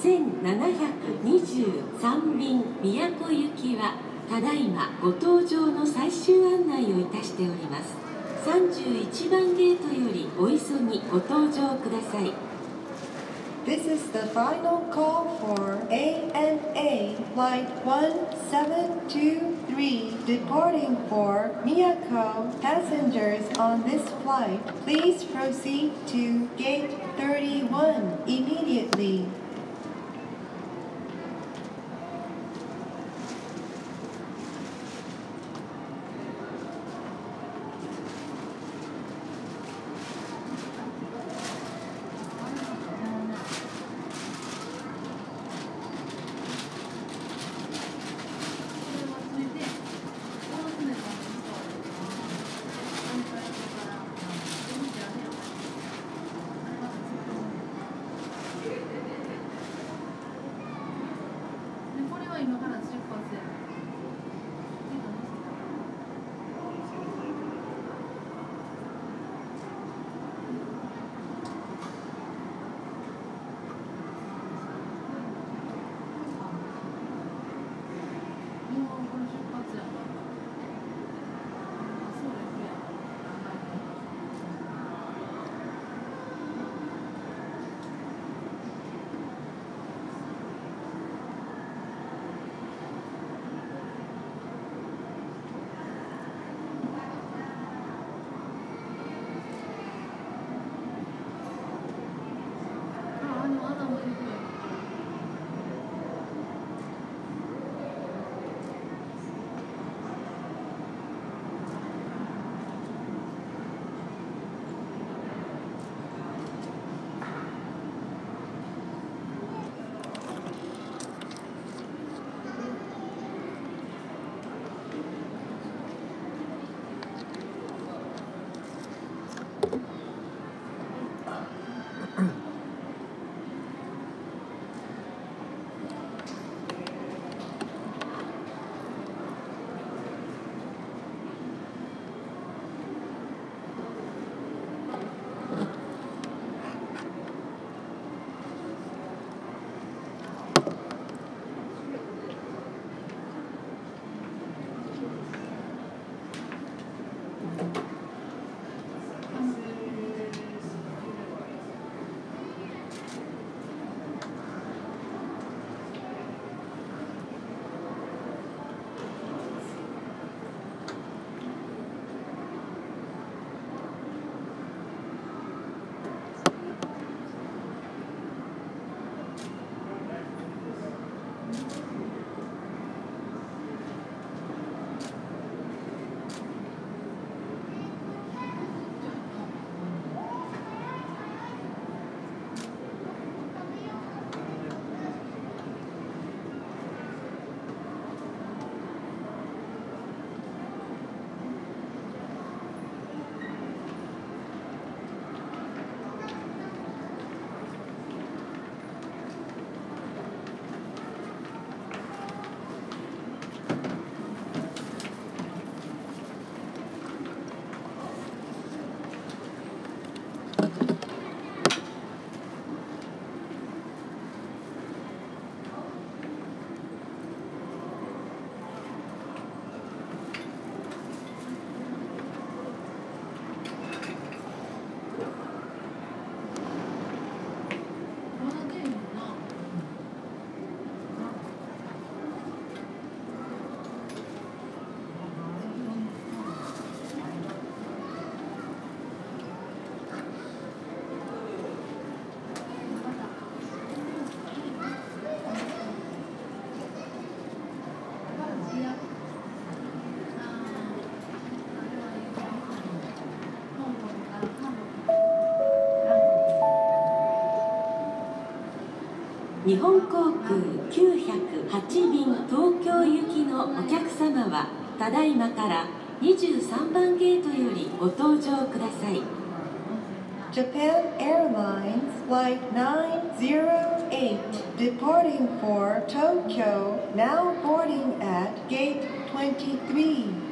1723便宮古行きはただいまご搭乗の最終案内をいたしております31番ゲートよりお急ぎご搭乗ください This is the final call for ANA Flight 1723 departing for Miyako. Passengers on this flight, please proceed to Gate 31 immediately. ご搭乗ください Japan Airlines Flight 908 departing for Tokyo, now boarding at Gate 23. 「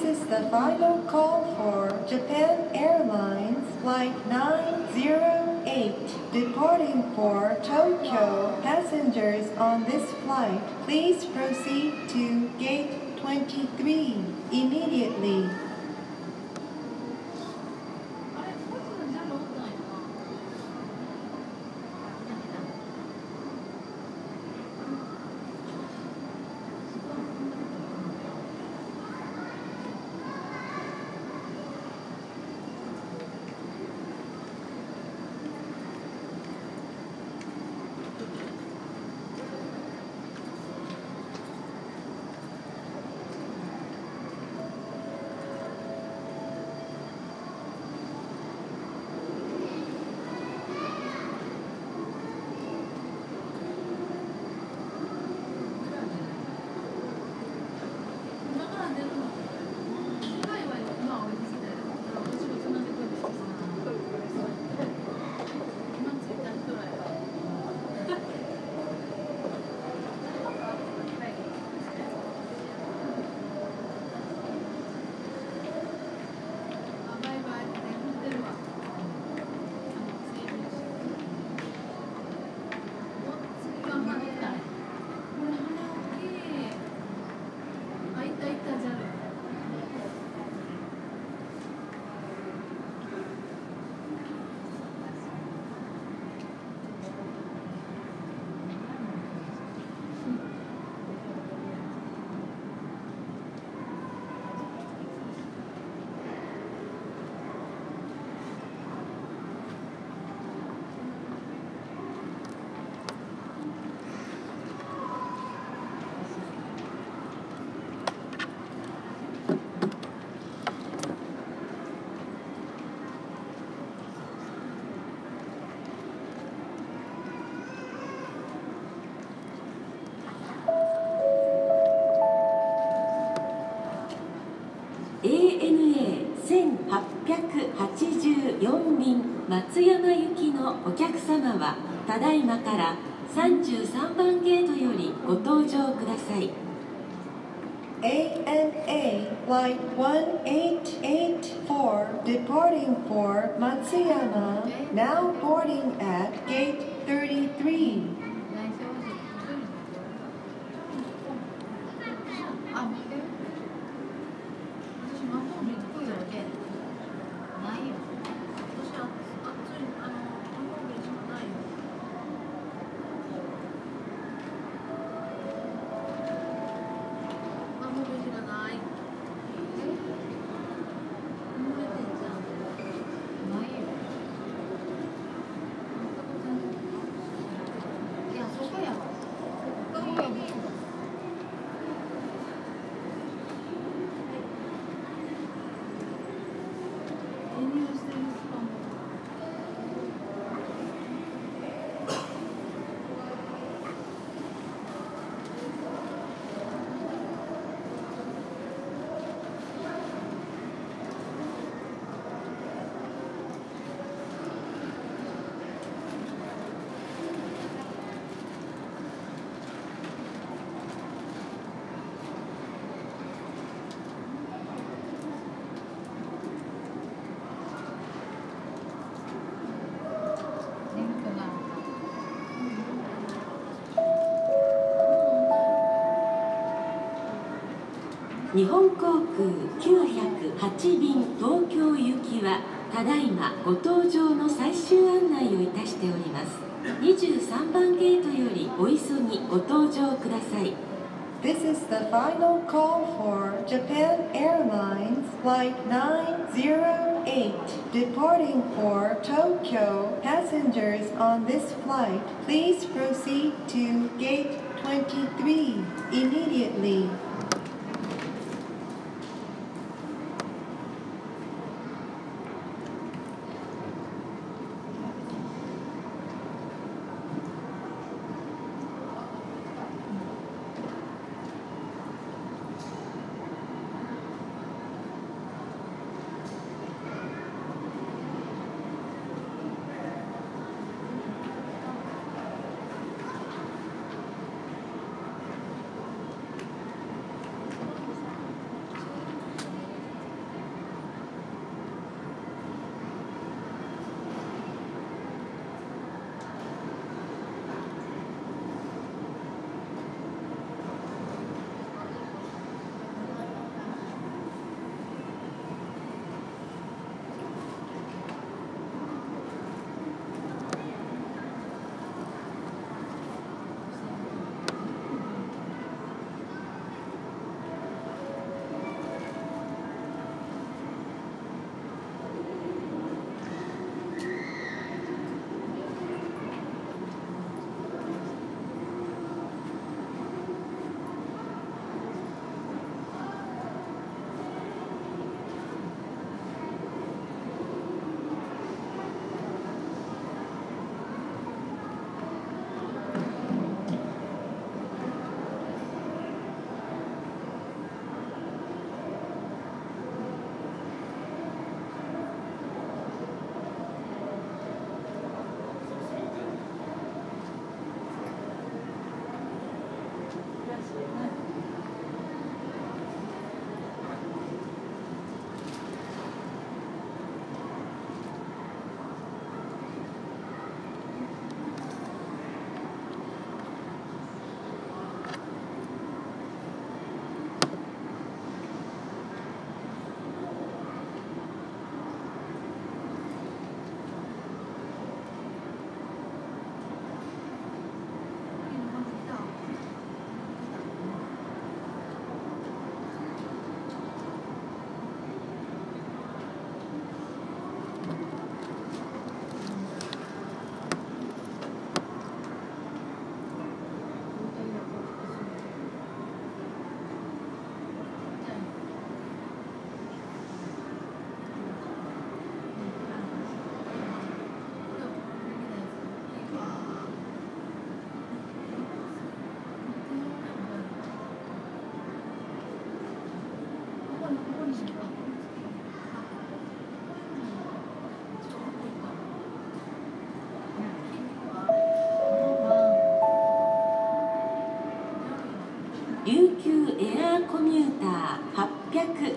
This is the final call for Japan Airlines Flight 908 departing for Tokyo. Passengers on this flight, please proceed to gate 23 immediately. 松山行きのお客様はただいまから33番ゲートよりご搭乗ください ANA Flight 1884 departing for Matsuyama now boarding at gate 33あ、見て。私、まとめてこいだけ。ないよ。日本航空908便東京行きはただいまご搭乗の最終案内をいたしております23番ゲートよりお急ぎご搭乗ください This is the final call for Japan Airlines Flight 908 departing for Tokyo. Passengers on this flight, please proceed to gate 23 immediately.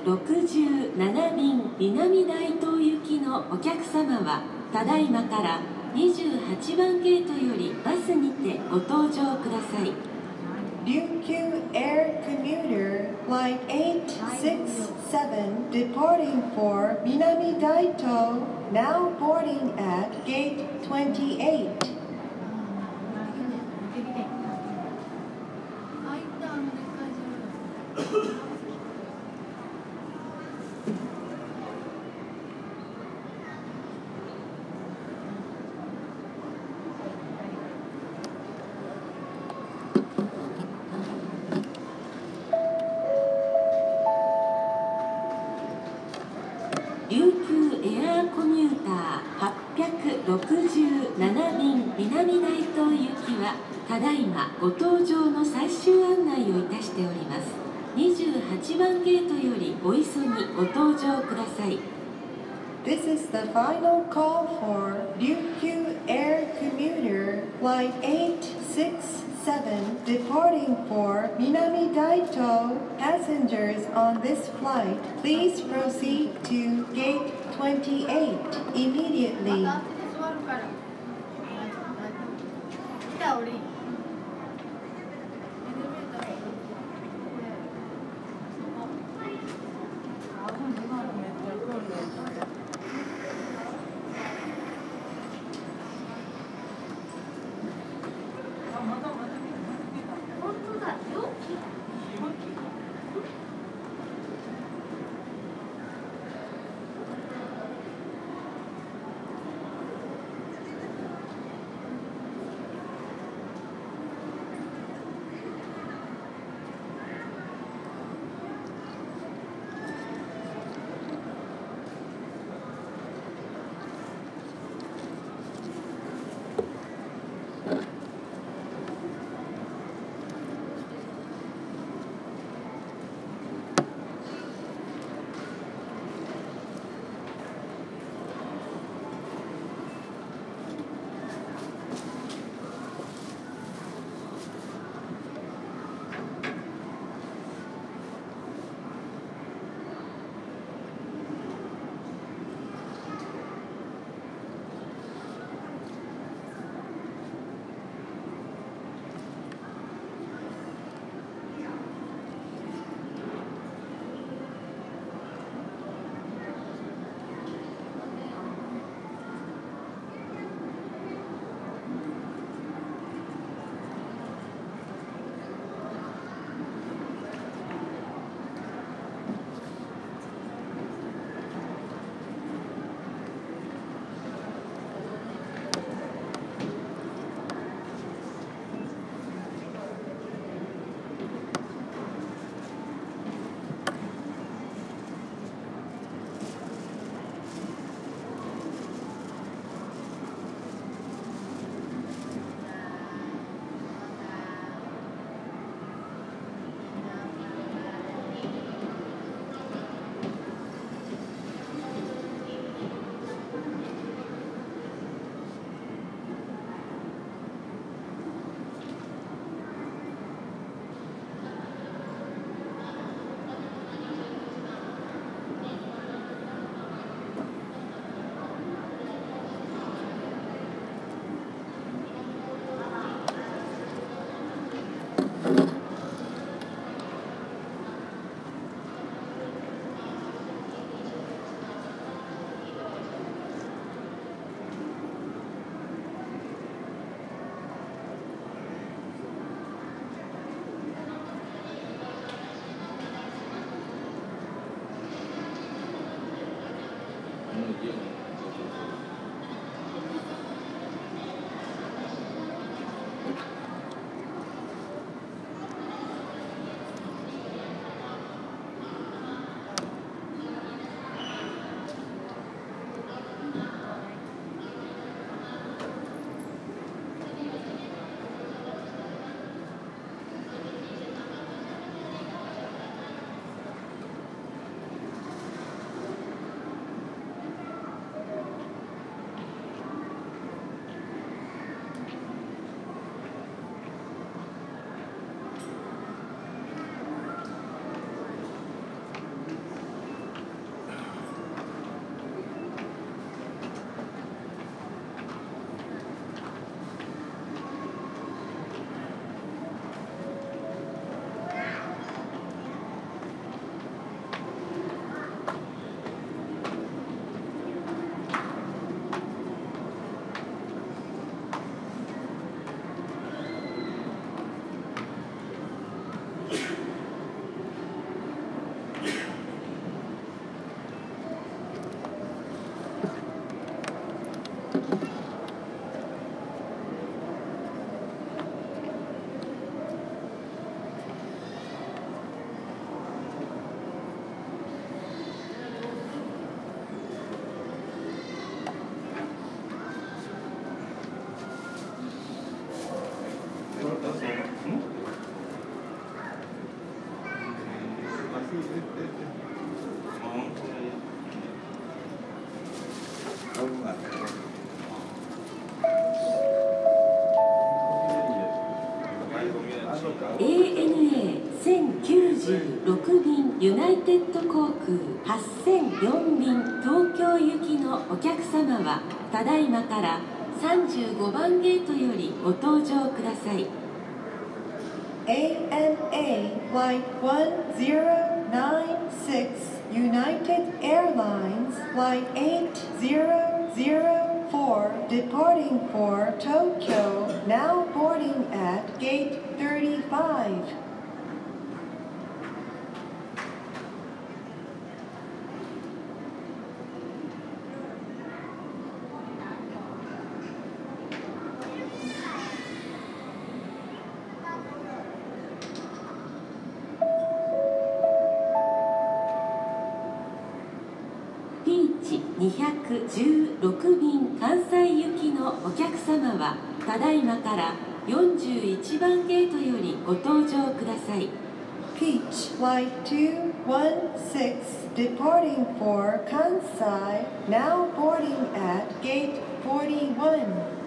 67便南大東行きのお客様はただいまから28番ゲートよりバスにてご搭乗ください Ryukyu Air Commuter Line 867 departing for Minami Daito now boarding at gate 28 28番ゲートよりお急ぎご搭乗ください This is the final call for Ryukyu Air Commuter Flight 867 departing for Minami Daito. Passengers on this flight, please proceed to gate 28 immediately. ユナイテッド航空8004便東京行きのお客様はただいまから35番ゲートよりご搭乗ください ANA Flight 1096 United Airlines Flight 8004 departing for Tokyo now boarding at gate 35 16便関西行きのお客様はただいまから41番ゲートよりご搭乗ください Peach Flight 216 departing for Kansai, now boarding at gate 41.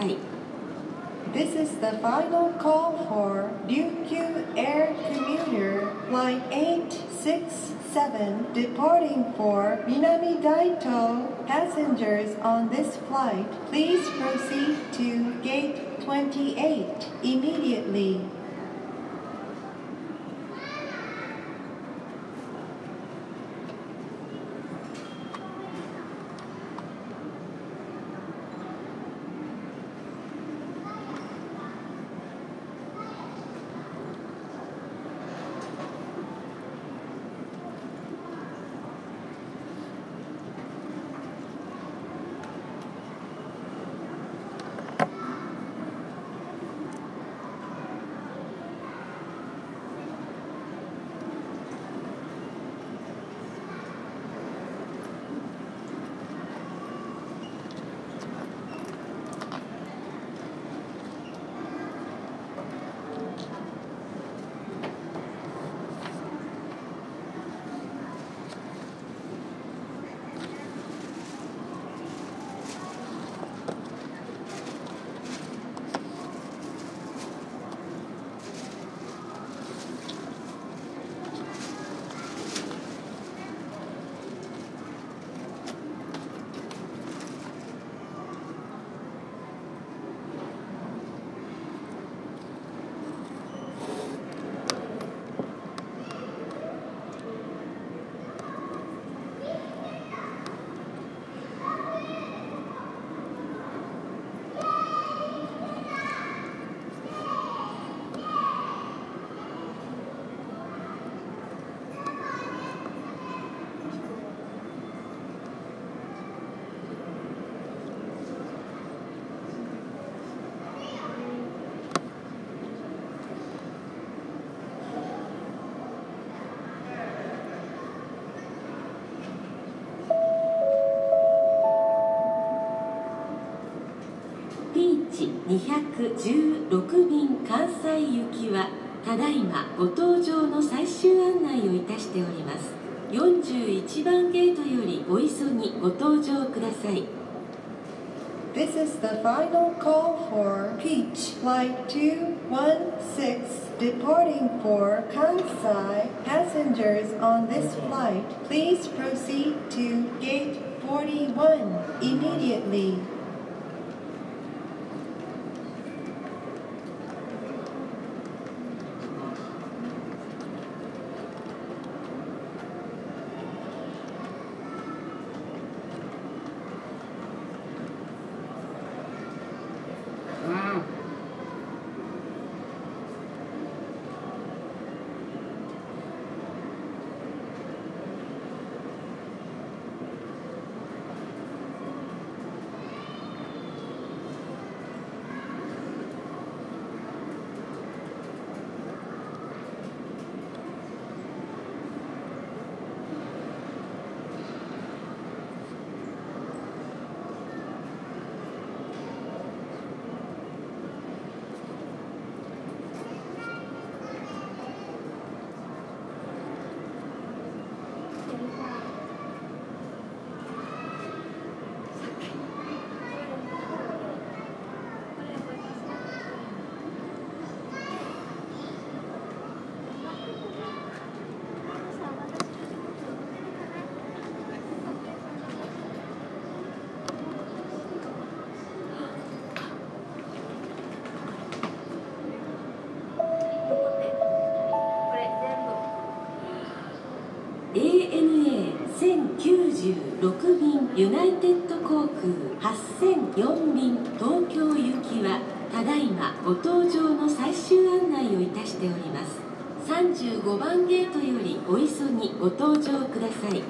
い This is the final call for Ryukyu Air Commuter Flight 867 departing for Minami Daito. Passengers on this flight, please proceed to gate 28 immediately. 216便関西行きはただいまご搭乗の最終案内をいたしております41番ゲートよりお急ぎご搭乗ください This is the final call for Peach Flight 216 departing for Kansai. Passengers on this flight, please proceed to gate 41 immediately.「便ユナイテッド航空8004便東京行きはただいまご搭乗の最終案内をいたしております35番ゲートよりお急ぎご搭乗ください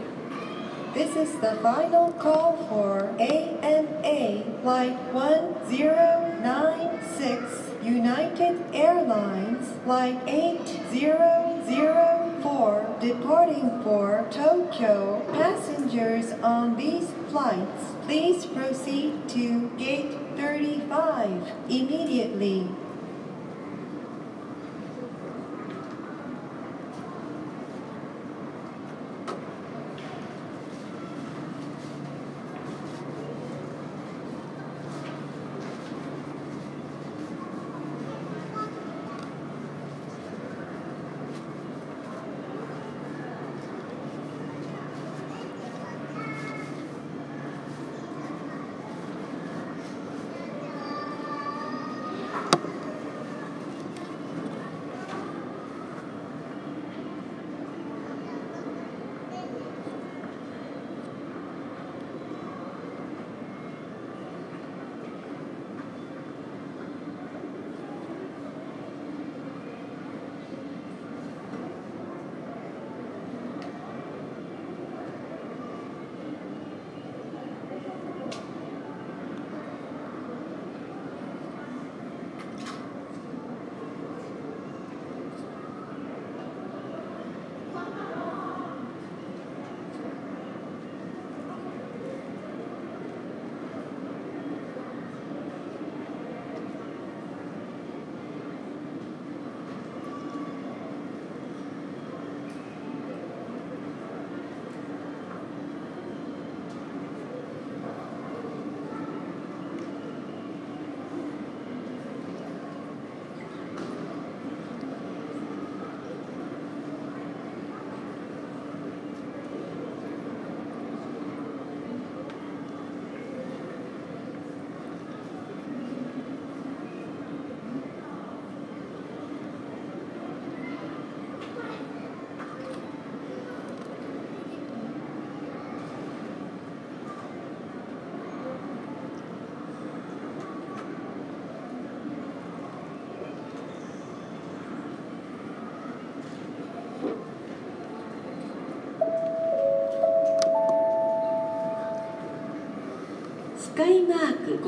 This is the final call for ANA Flight 1096 United Airlines Flight 8004 departing for Tokyo. Passengers on these flights, please proceed to gate 35 immediately.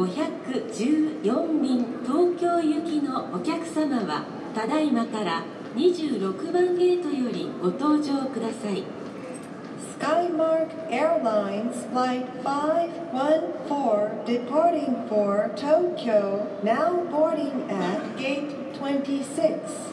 514便東京行きのお客様はただいまから26番ゲートよりご搭乗ください Skymark Airlines Flight 514 departing for Tokyo, now boarding at Gate 26.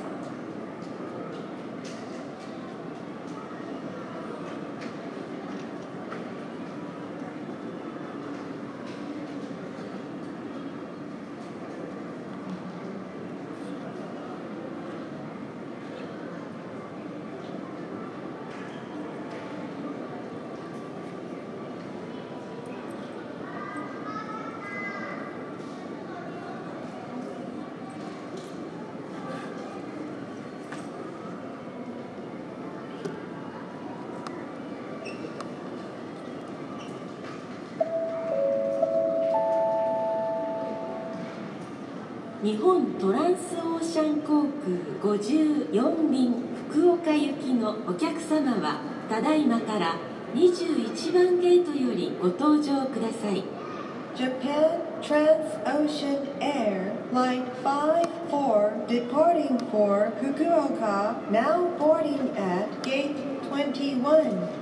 日本トランスオーシャン航空54便福岡行きのお客様はただいまから21番ゲートよりご搭乗ください Japan Transocean Air Line 54 departing for Fukuoka, now boarding at Gate 21.「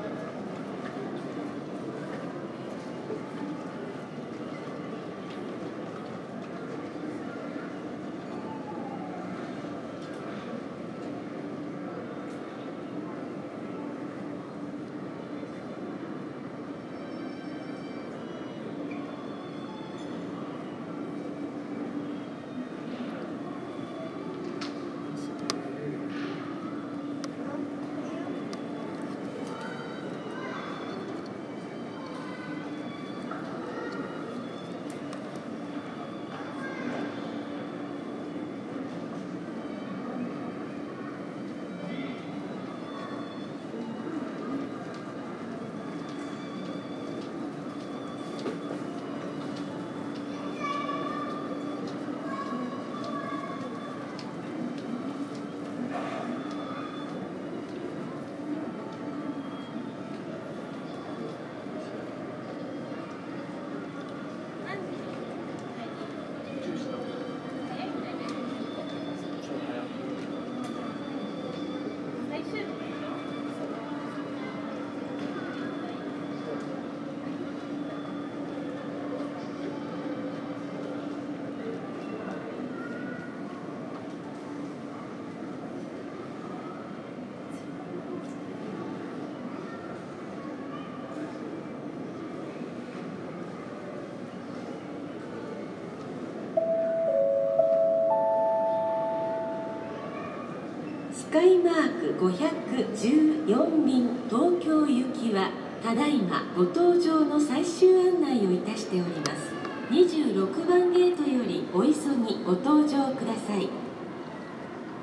514便東京行きはただいまご搭乗の最終案内をいたしております26番ゲートよりお急ぎご搭乗ください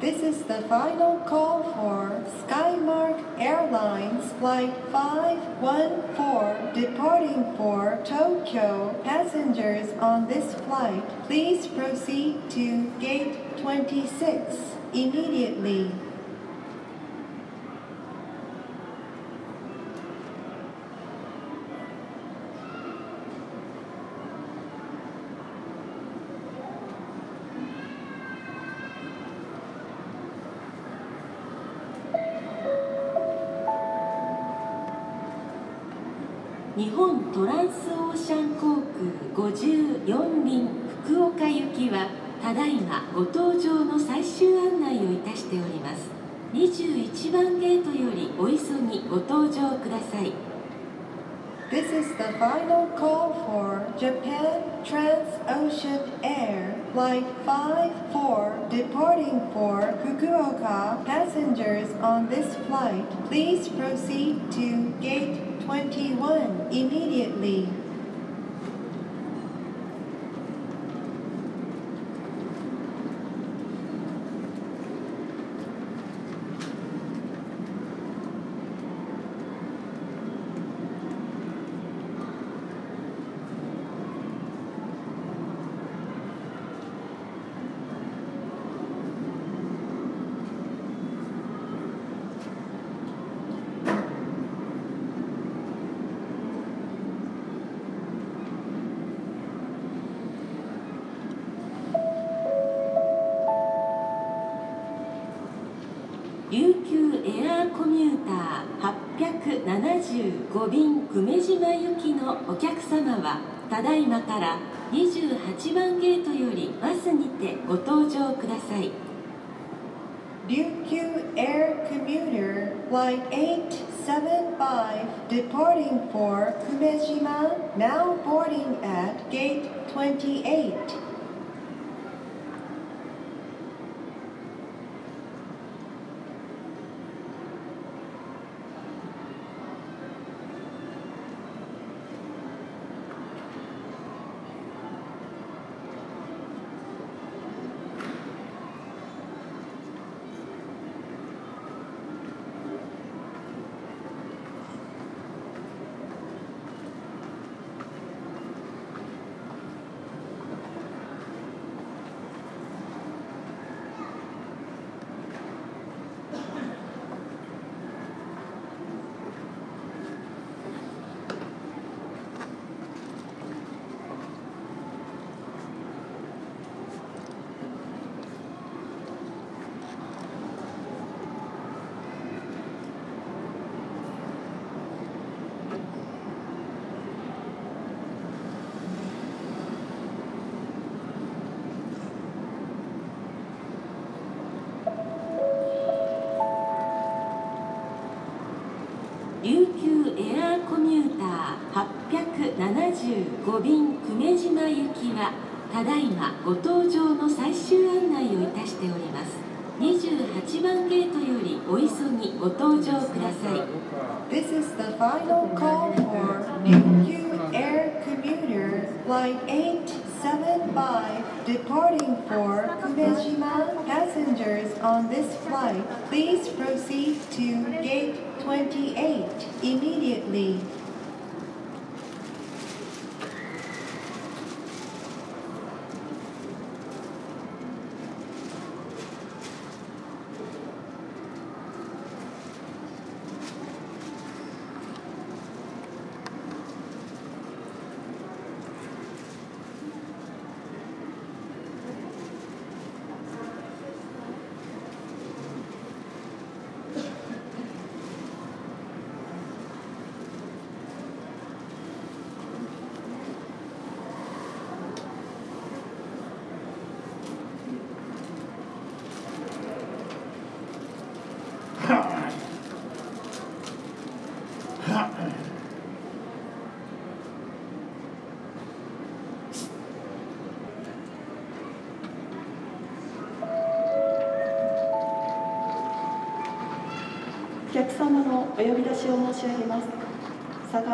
This is the final call for Skymark Airlines Flight 514 departing for Tokyo. Passengers on this flight, please proceed to gate 26 immediately. 日本トランスオーシャン航空54便福岡行きはただいまご搭乗の最終案内をいたしております21番ゲートよりお急ぎご搭乗ください This is the final call for Japan Transocean Air Flight 54 departing for Fukuoka. Passengers on this flight, please proceed to gate 21 immediately. 琉球エアーコミューター875便久米島行きのお客様はただいまから28番ゲートよりバスにてご搭乗ください琉球 Air Commuter Flight 875 departing for Kumejima, now boarding at gate 28. 琉球エアーコミューター875便久米島行きはただいまご搭乗の最終案内をいたしております28番ゲートよりお急ぎご搭乗ください This is the final call for Ryukyu Air Commuter Flight 875 departing for Kumejima. Passengers on this flight, please proceed to gate 28 immediately.「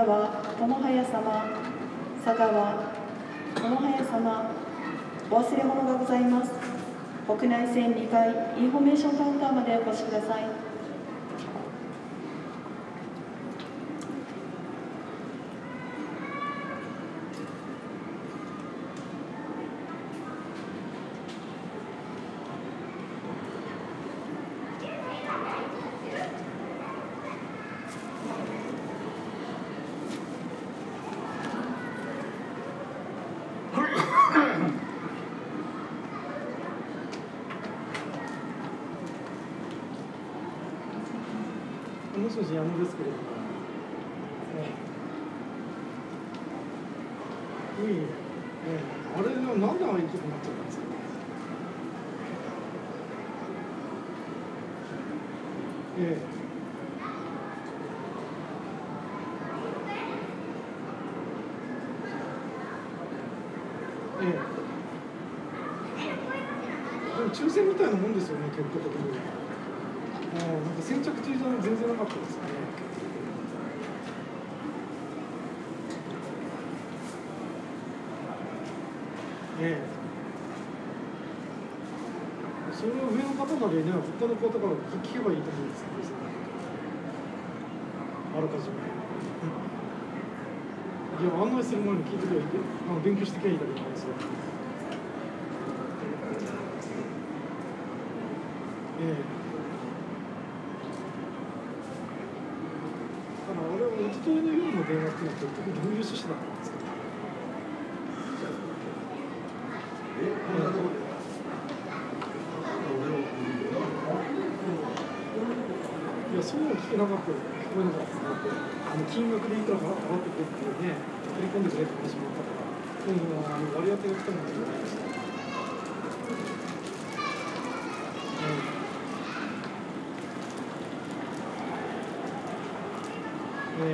川智早様佐川智早様お忘れ物がございます。国内線2階インフォメーションカウンターまでお越しください。もしもし矢野ですけれども、ええ、いいええ、あれなんでああいうことになっちゃったんですかええ。ええ。でも抽選みたいなもんですよね結果的に先着中じゃ全然なかったですよね。ええ。それを上の方までね、他の方から聞けばいいと思うんですけど、あらかじめ。いや、案内する前に聞いてくれあの勉強してきゃいいだけなんですよ。ええ。だから俺は一昨日の夜の電話っていうのは結局どういう趣旨だったんですかいや、そういうの聞けなかった聞こえなかったですだってあの金額でいくら払ってくれっていうね振り込んでくれって話もあったからでもあの割り当てが来たのが聞こえましたええだからフ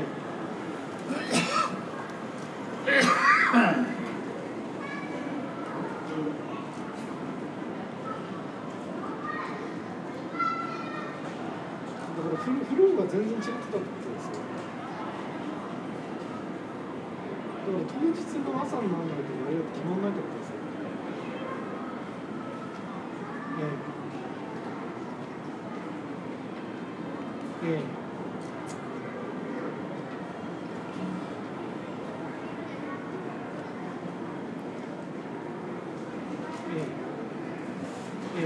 ロフローが全然違ってたってことですよだから当日の朝にならないと割合決まんないってことですよ。えええ。えええええ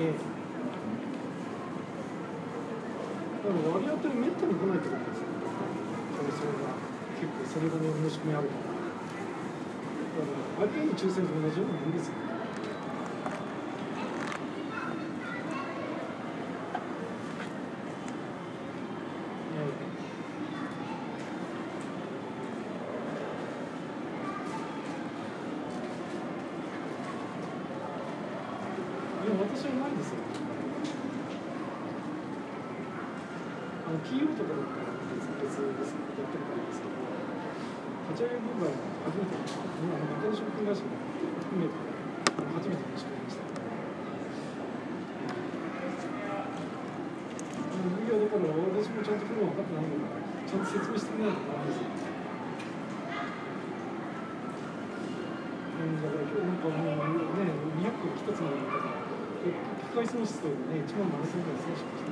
ええだから割り当てにめったに来ないってことですよそれそれが結構それがね申し込みあるから。だから IPA の抽選と同じようなもんですよ。ええいや、私はないですよ。あの、企業とかだったら別別ですやってるからですけど、立ち上げ部分は初めて、今、あの、中野食品会社も含めて、初めて申し込みました。いや、だから私もちゃんとプロ分かってないので、ちゃんと説明してくれないとダメですよ。だから今日なんかもうね、200個一つのやり方機械損失とね、1万7000円ぐらい損しました。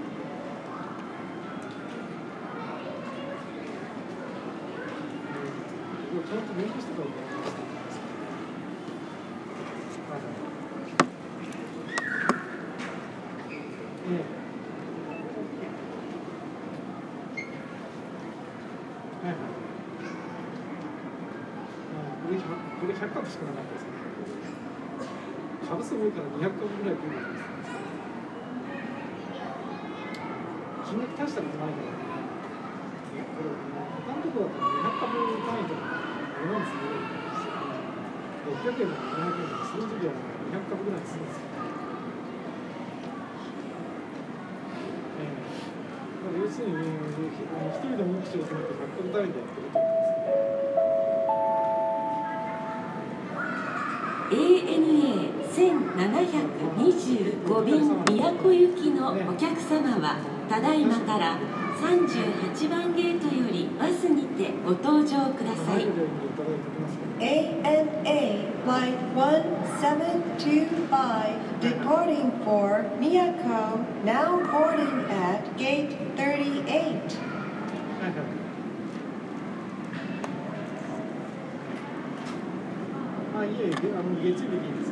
うん、ちゃんと勉強してからやりますはい。ええ。はいはい。あこれ100株しかなかったですね。株数多いから200株ぐらい来るん。です金額大したことないからね。これ、他のとこだと200株単位とか、あれなんですけど、600円とか700円とか、その時は200株ぐらい。ええ要するに、あの一人でも多くしようと思って100株単位でやってことですね。ANA1725 便宮古行きのお客様はただいまから38番ゲートよりバスにてご搭乗ください ANA Flight 1725 departing for Miyako, now boarding at gate 38. はいはいあいえあの月曜日でいいです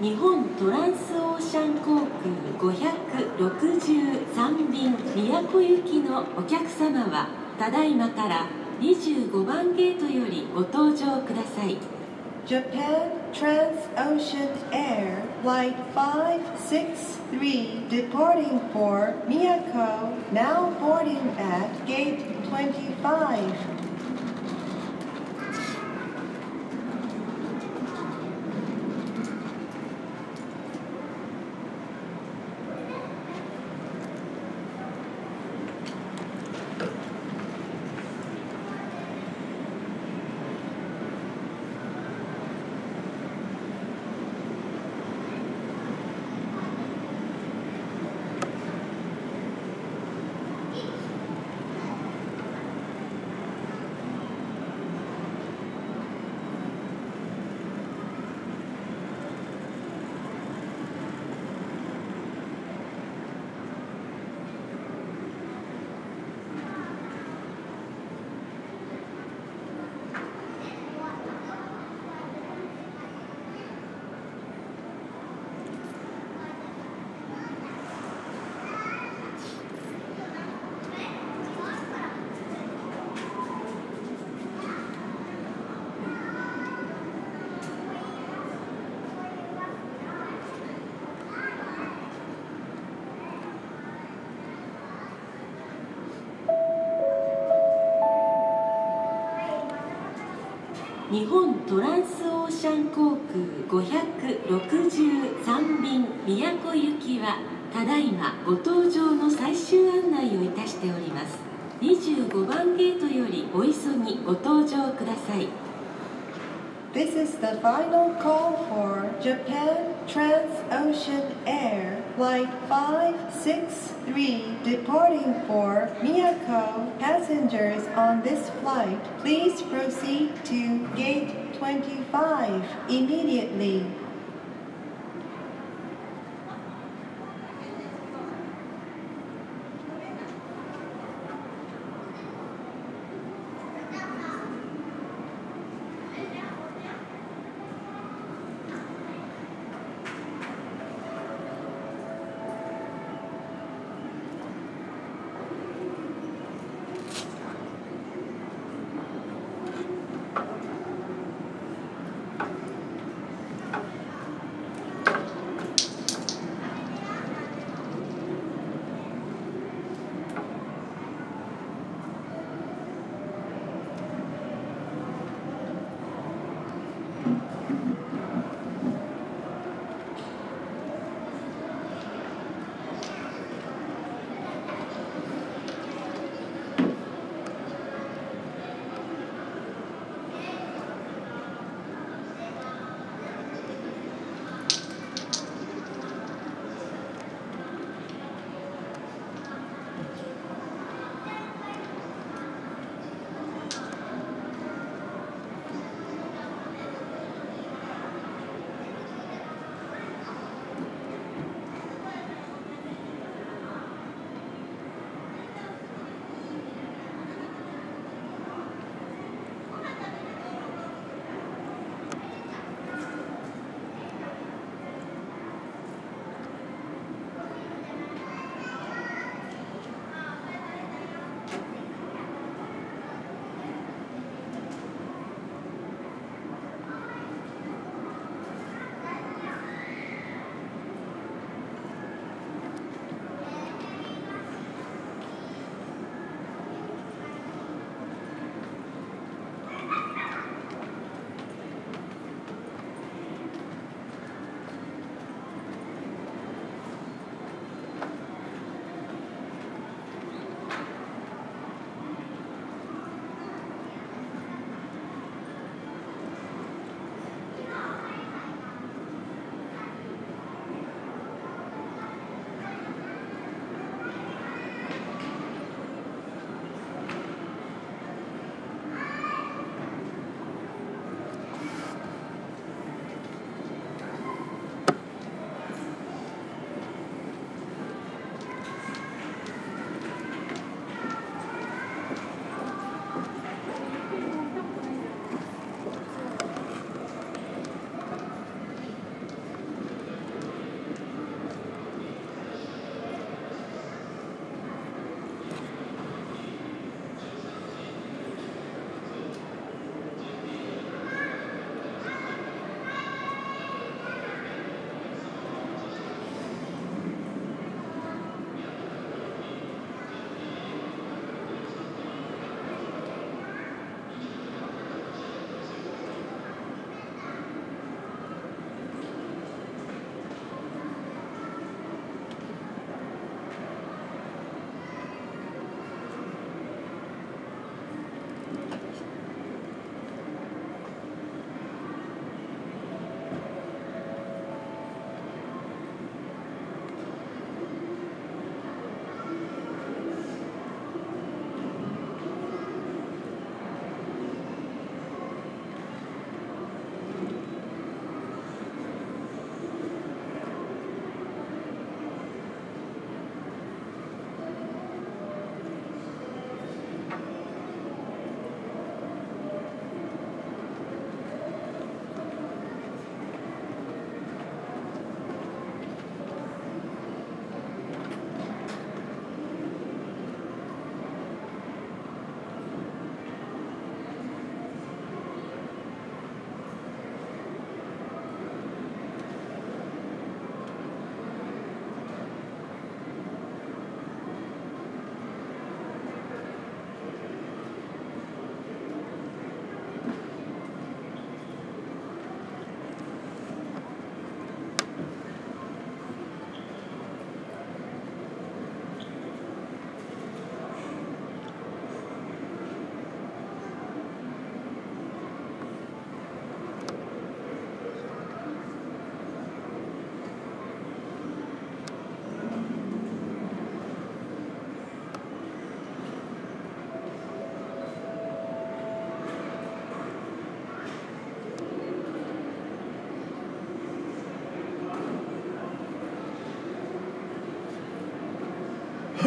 日本トランスオーシャン航空563便宮古行きのお客様はただいまから25番ゲートよりご搭乗ください Japan Transocean Air Flight 563 departing for Miyako, now boarding at gate 25. 日本トランスオーシャン航空563便宮古行きはただいまご搭乗の最終案内をいたしております。25番ゲートよりお急ぎご搭乗ください。This is the final call for Japan Transocean Air. Flight 563 departing for Miyako. Passengers on this flight, please proceed to gate 25 immediately.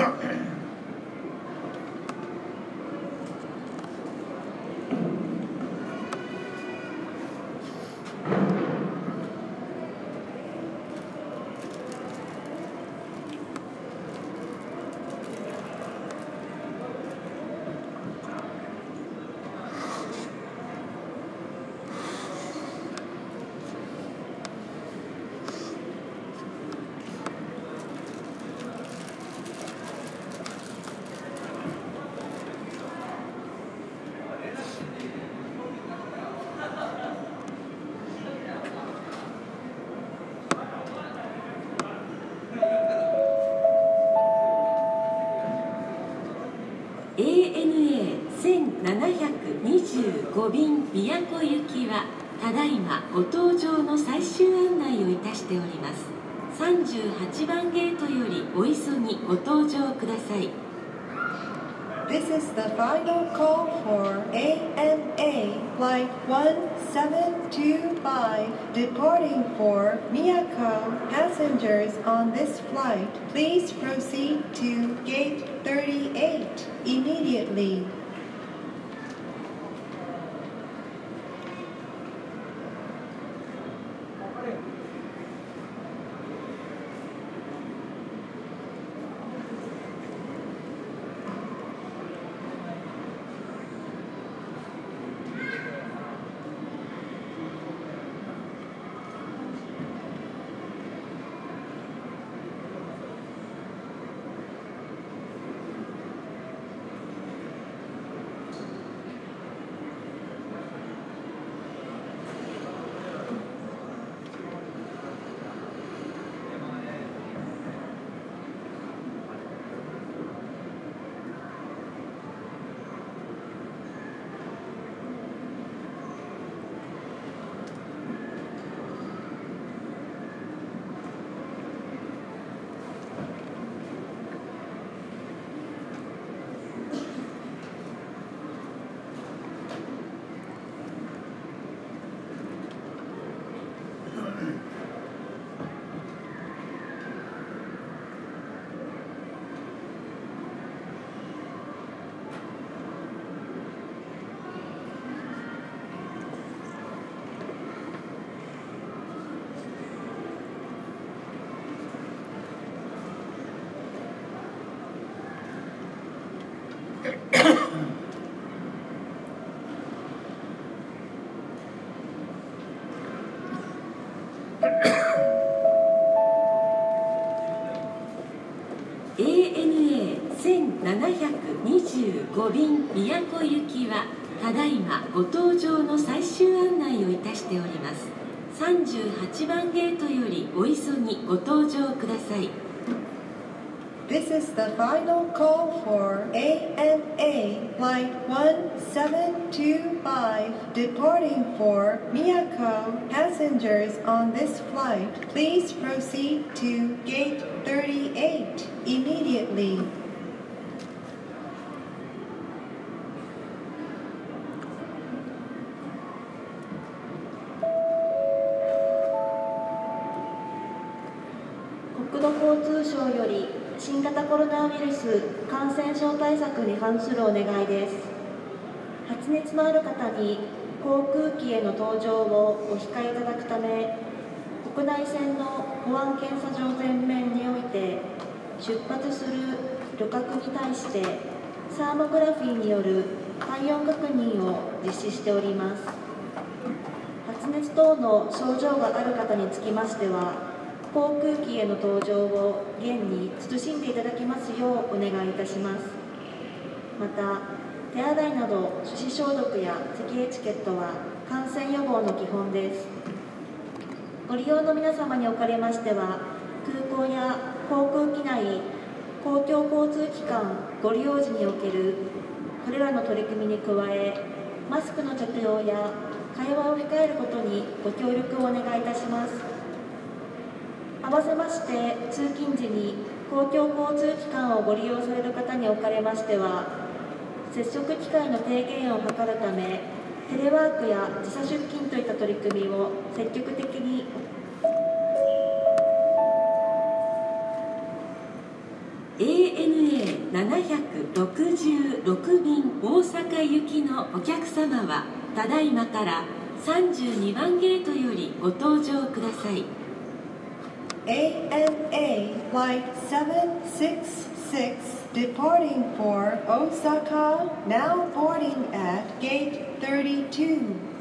Yeah. 5便宮古行きはただいまご搭乗の最終案内をいたしております38番ゲートよりお急ぎご搭乗ください This is the final call for ANA Flight 1725 departing for Miyako. Passengers on this flight, please proceed to 725便宮古行きはただいまご搭乗の最終案内をいたしております38番ゲートよりお急ぎご搭乗ください This is the final call for ANA Flight 1725 departing for Miyako. Passengers on this flight, please proceed to gate 38 immediately. 新型コロナウイルス感染症対策に関するお願いです。発熱のある方に航空機への搭乗をお控えいただくため国内線の保安検査場全面において出発する旅客に対してサーモグラフィーによる体温確認を実施しております。発熱等の症状がある方につきましては航空機への搭乗を現に慎んでいただきますようお願いいたします。また手洗いなど手指消毒や咳エチケットは感染予防の基本です。ご利用の皆様におかれましては空港や航空機内公共交通機関ご利用時におけるこれらの取り組みに加えマスクの着用や会話を控えることにご協力をお願いいたします。合わせまして通勤時に公共交通機関をご利用される方におかれましては接触機会の低減を図るためテレワークや時差出勤といった取り組みを積極的に ANA766 便大阪行きのお客様はただいまから32番ゲートよりご搭乗ください。ANA Flight 766 departing for Osaka, now boarding at gate 32.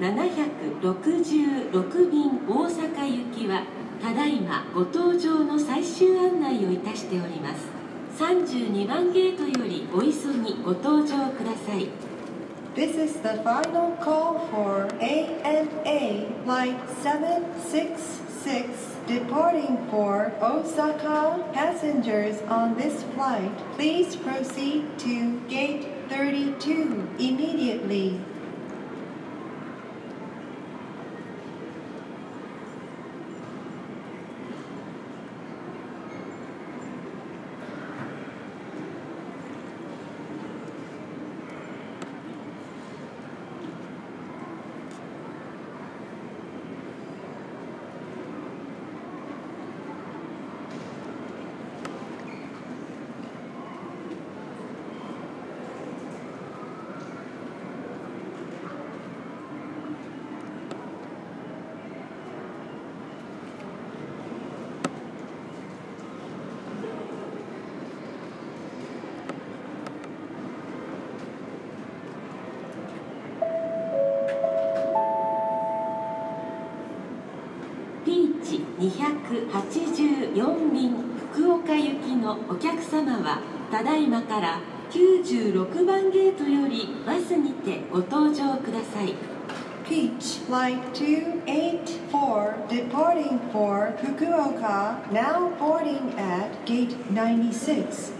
766便大阪行きはただいまご搭乗の最終案内をいたしております32番ゲートよりお急ぎご搭乗ください This is the final call for ANA Flight 766 departing for Osaka. Passengers on this flight, please proceed to gate 32 immediately. ピーチ284便福岡行きのお客様はただいまから96番ゲートよりバスにてご搭乗ください Peach Flight 284 departing for Fukuoka, now boarding at gate 96.「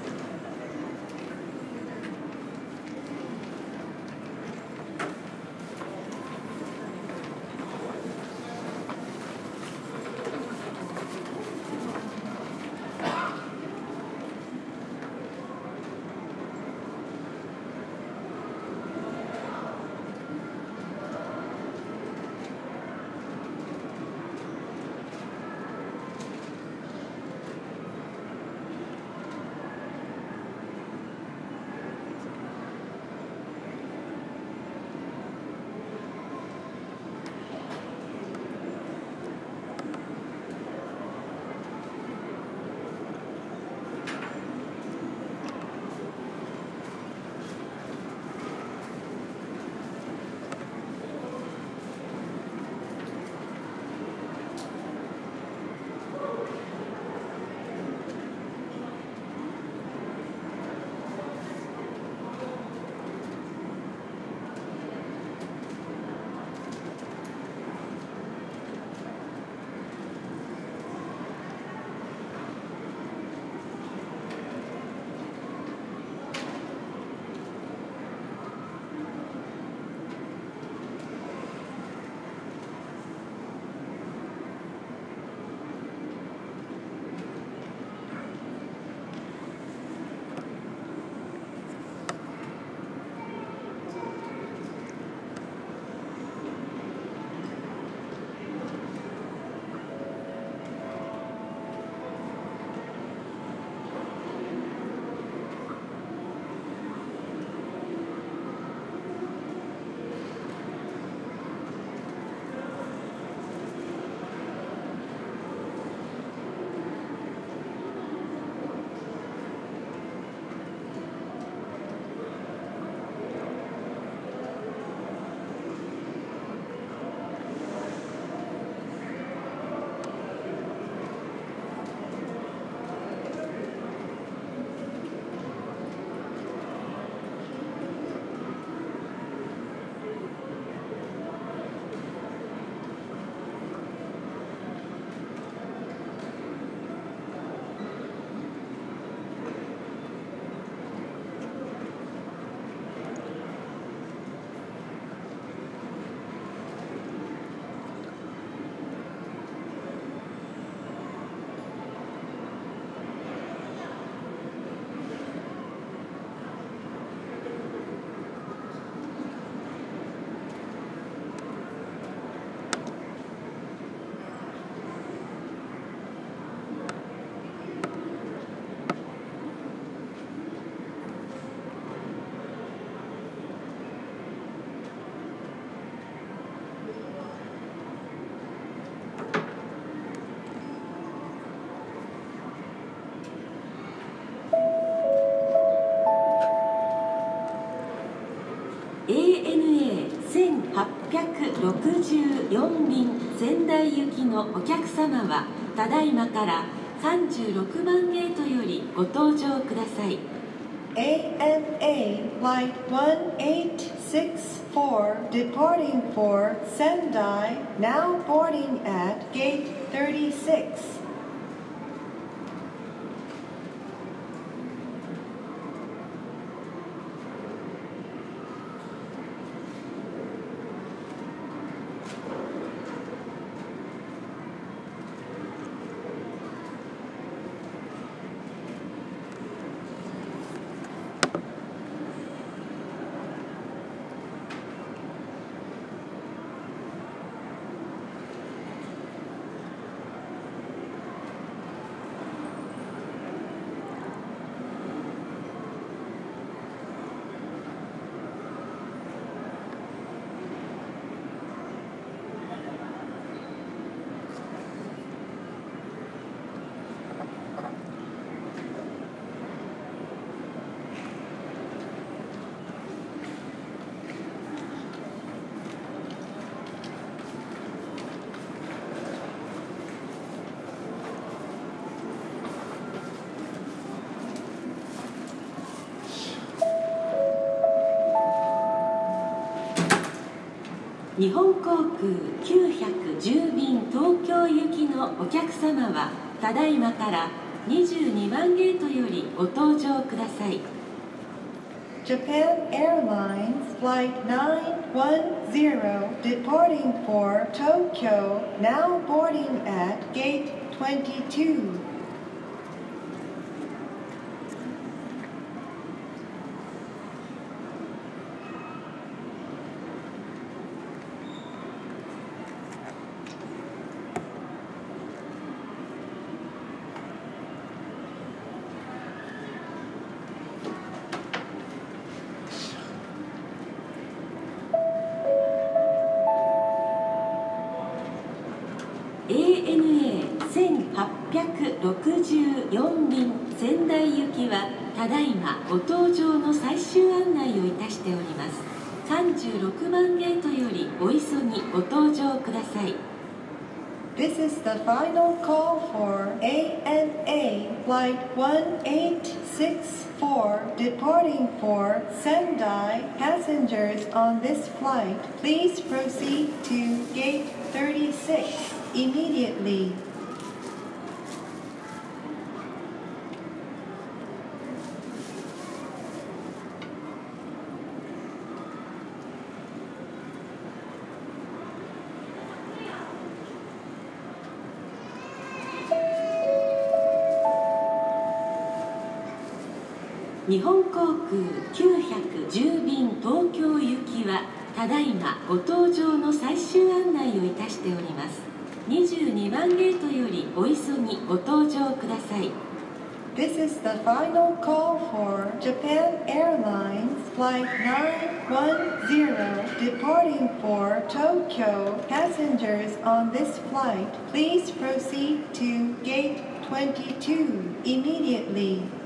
64便仙台行きのお客様はただいまから36番ゲートよりご搭乗ください ANA Flight 1864 departing for Sendai, now boarding at gate 36. 日本航空910便東京行きのお客様はただいまから22番ゲートよりご搭乗ください Japan Airlines Flight 910 departing for Tokyo, now boarding at gate 22. ください This is the final call for ANA Flight 1864 departing for Sendai. Passengers on this flight, please proceed to gate 36 immediately. 910便東京行きはただいまご搭乗の最終案内をいたしております22番ゲートよりお急ぎご搭乗ください This is the final call for Japan Airlines Flight 910 departing for Tokyo. Passengers on this flight, please proceed to gate 22 immediately.「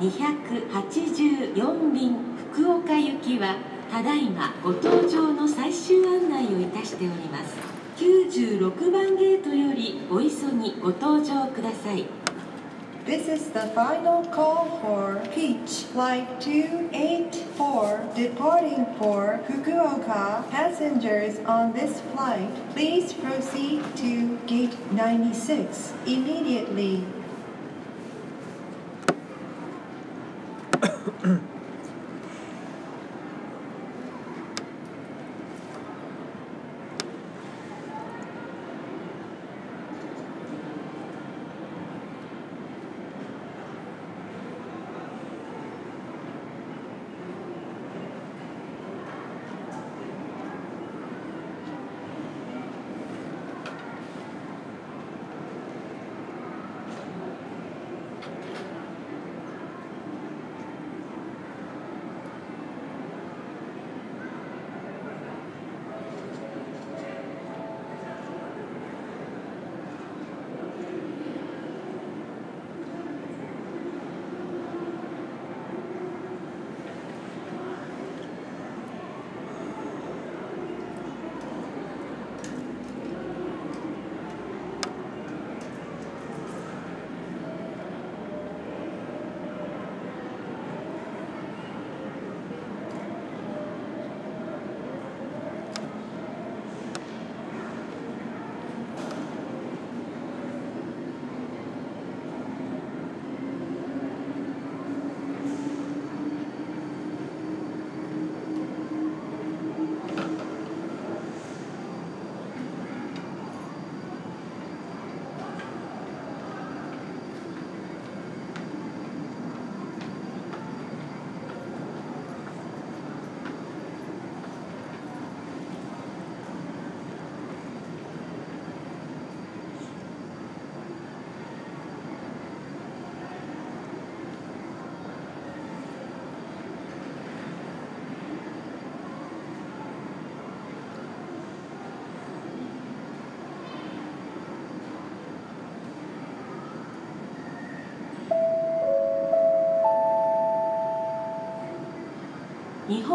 284便福岡行きはただいまご搭乗の最終案内をいたしております96番ゲートよりお急ぎご搭乗ください This is the final call for Peach Flight 284 departing for Fukuoka. Passengers on this flight, please proceed to gate 96 immediately.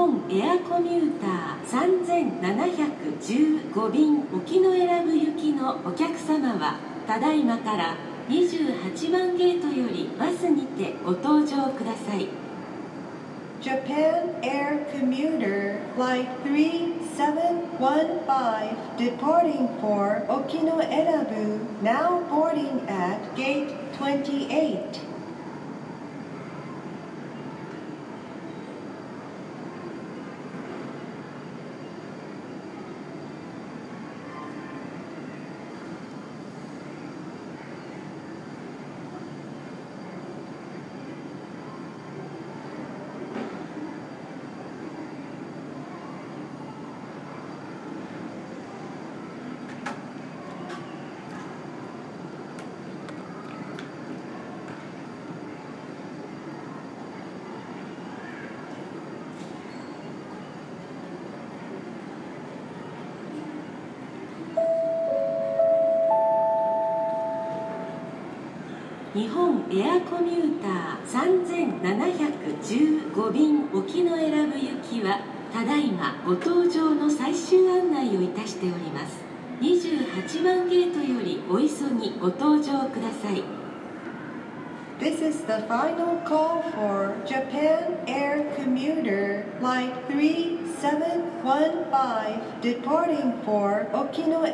本エアコミューター3715便沖永良部行きのお客様はただいまから28番ゲートよりバスにてご搭乗ください Japan Air Commuter Flight 3715 departing for Okinoedabu, now boarding at gate 28. 日本エアコミューター15便沖永良部行きはただいまご搭乗の最終案内をいたしております28番ゲートよりお急ぎご搭乗ください This is the final call for Japan Air Commuter Flight 3715 departing for Okinawa.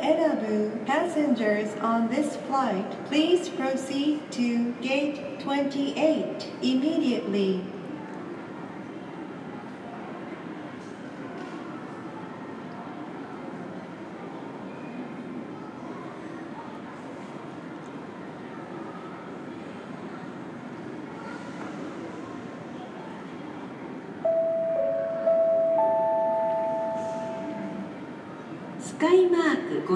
Passengers on this flight, please proceed to gate 28 immediately. スカイマーク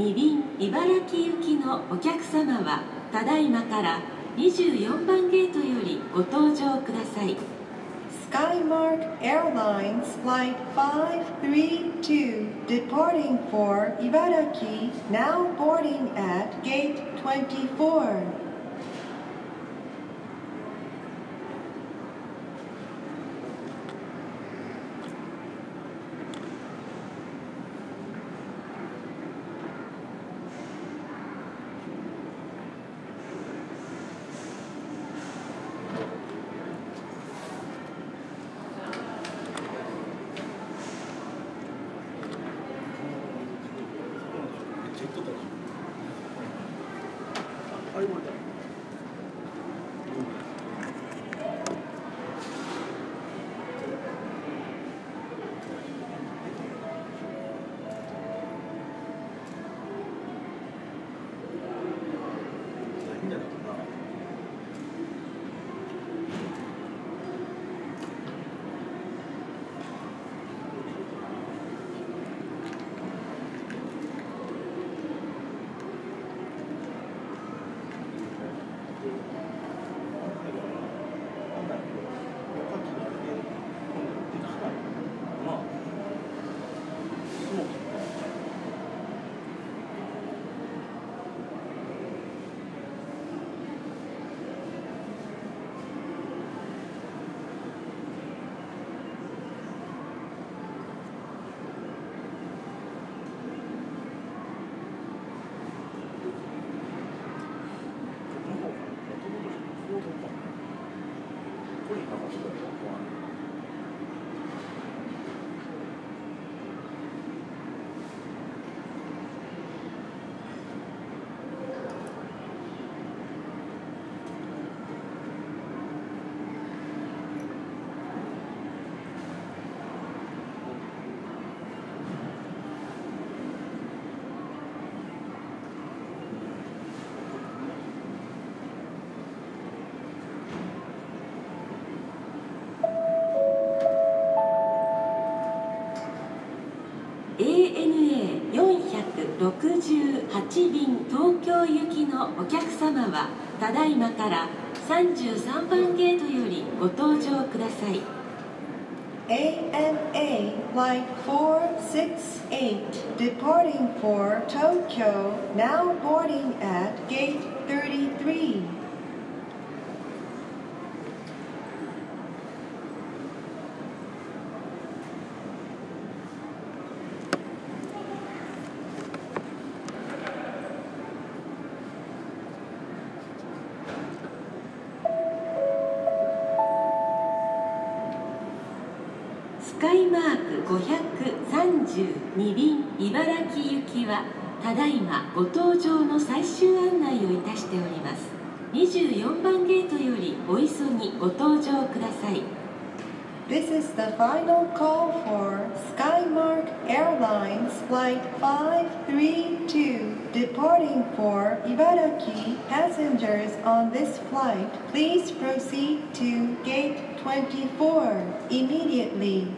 2便茨城行きのお客様はただいまから24番ゲートよりご搭乗ください Skymark Airlines Flight 532 departing for Ibaraki, now boarding at gate 24. 68便東京行きのお客様はただいまから33番ゲートよりご搭乗ください ANA Flight 468 departing for Tokyo, now boarding at Gate 33. スカイマーク532便茨城行きはただいまご搭乗の最終案内をいたしております24番ゲートよりお急ぎご搭乗ください This is the final call for Skymark Airlines Flight 532 departing for Ibaraki. Passengers on this flight, please proceed to Gate 24 immediately.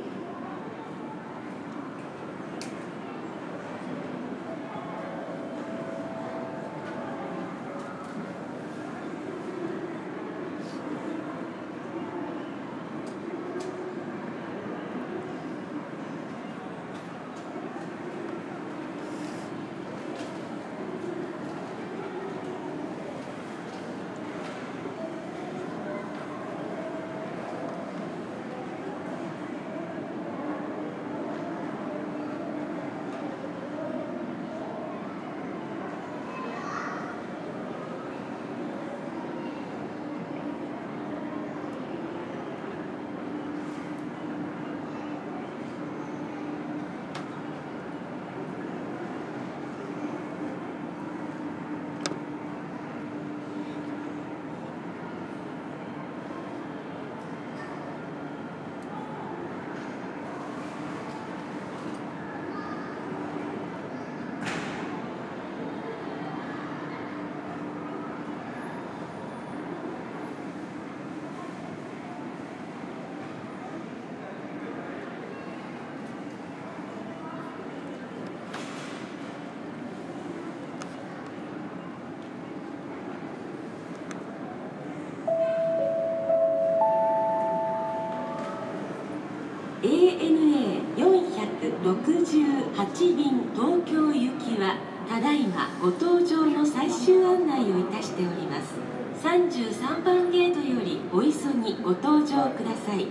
68便東京行きはただいまご搭乗の最終案内をいたしております33番ゲートよりお急ぎご搭乗ください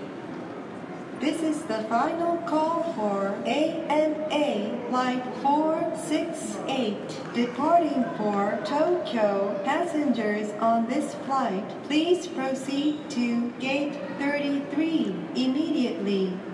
This is the final call for ANA Flight 468 departing for Tokyo. Passengers on this flight, please proceed to Gate 33 immediately.「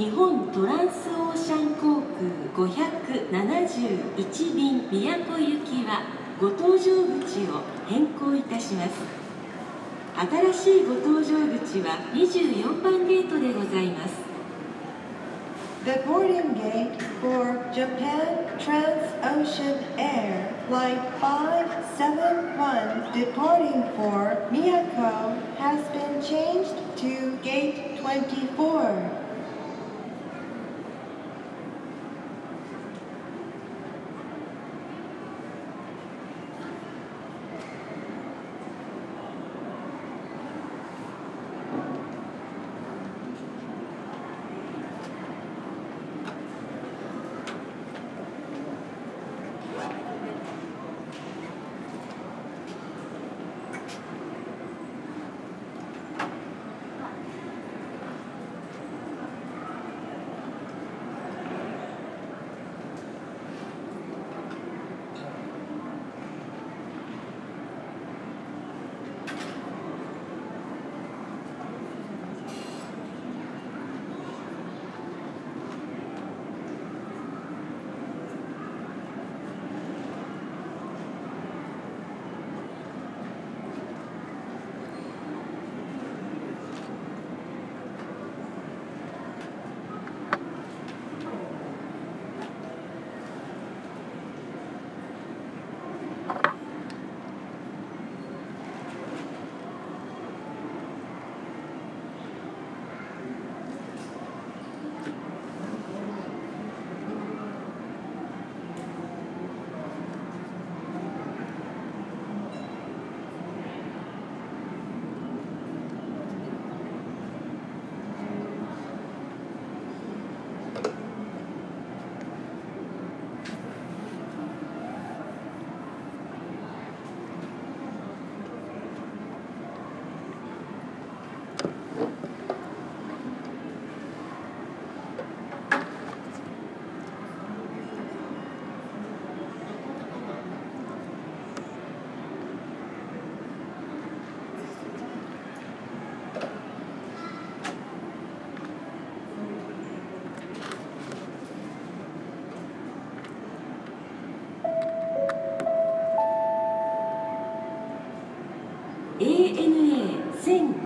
日本トランスオーシャン航空571便宮古行きはご搭乗口を変更いたします新しいご搭乗口は24番ゲートでございます The boarding gate for Japan Transocean Air Flight 571 departing for Miyako has been changed to Gate 24.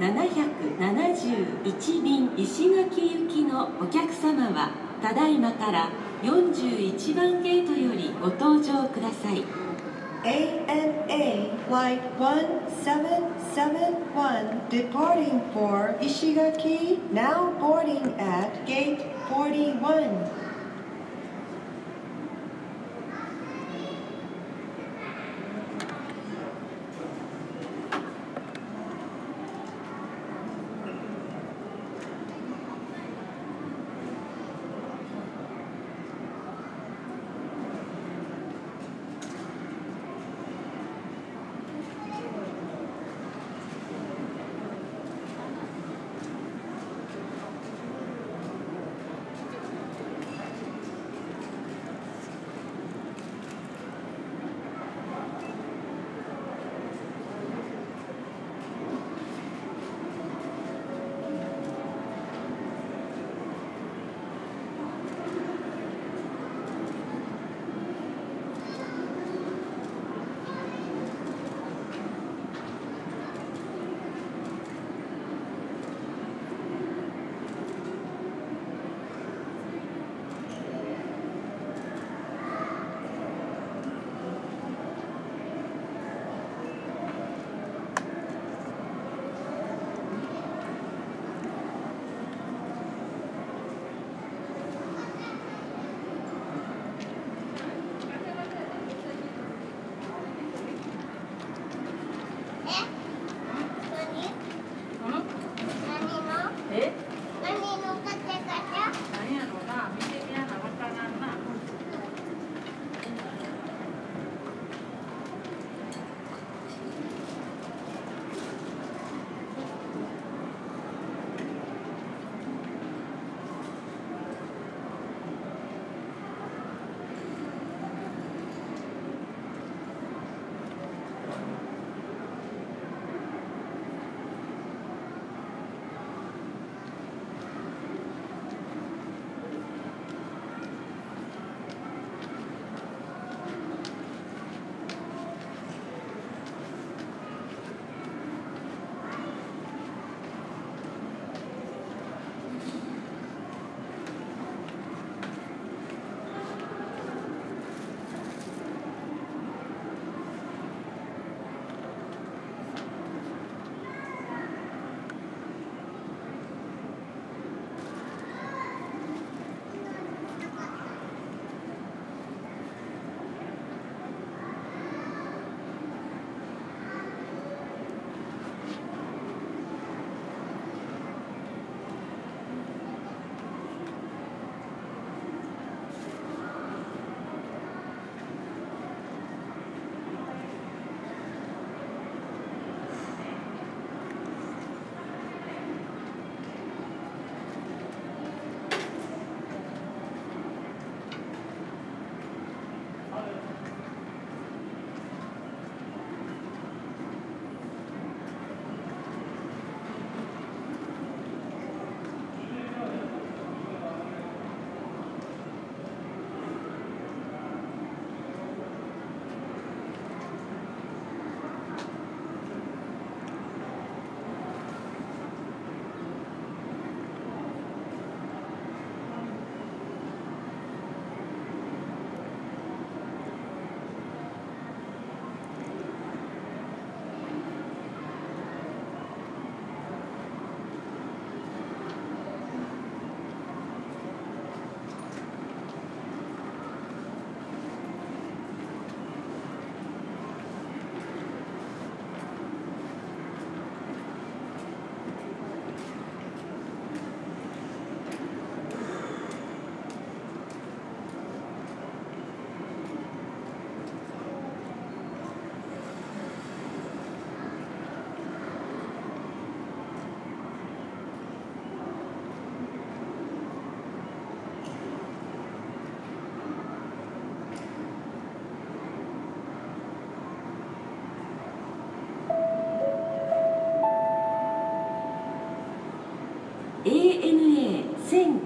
771便石垣行きのお客様はただいまから41番ゲートよりご搭乗ください ANA Flight 1771 departing for Ishigaki, now boarding at Gate 41.「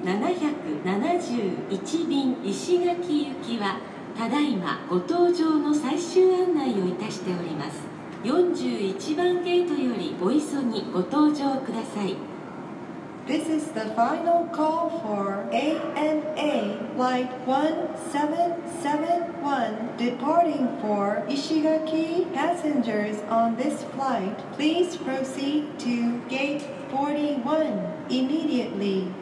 771便石垣行きはただいまご搭乗の最終案内をいたしております41番ゲートよりお急ぎご搭乗ください This is the final call for ANA Flight 1771 departing for Ishigaki. Passengers on this flight, please proceed to gate 41 immediately.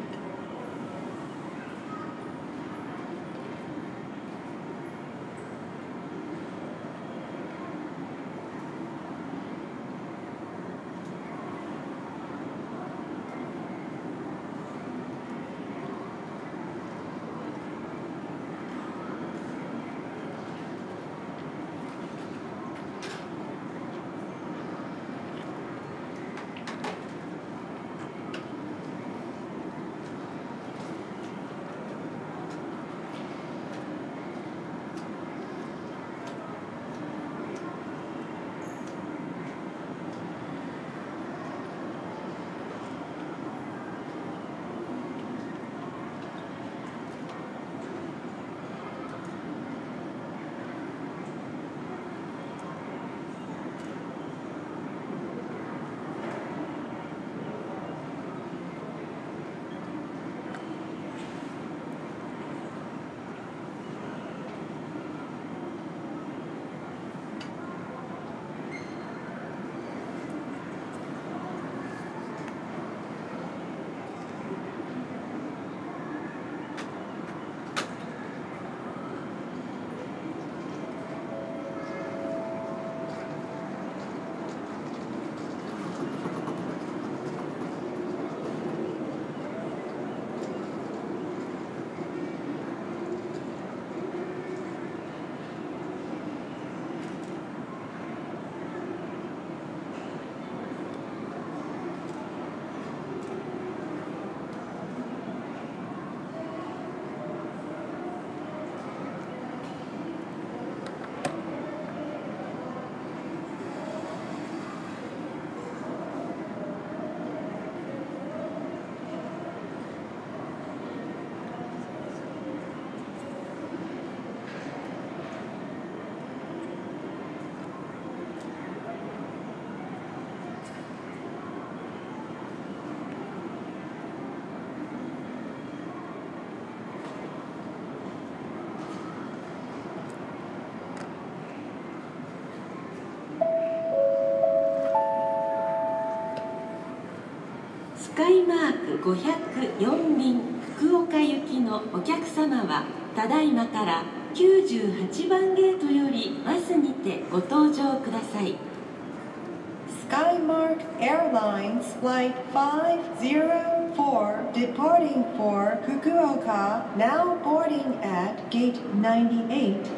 504便福岡行きのお客様はただいまから98番ゲートよりバスにてご搭乗ください。スカイマーク・エアライン Flight 504 departing for 福岡 now boarding at gate 98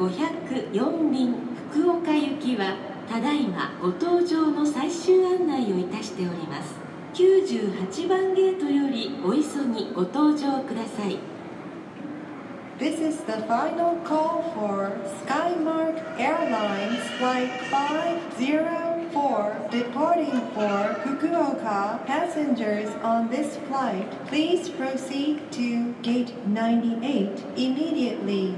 504便福岡行きはただいまご搭乗の最終案内をいたしております98番ゲートよりお急ぎご搭乗ください This is the final call for Skymark Airlines Flight 504 departing for Fukuoka. Passengers on this flight, please proceed to gate 98 immediately.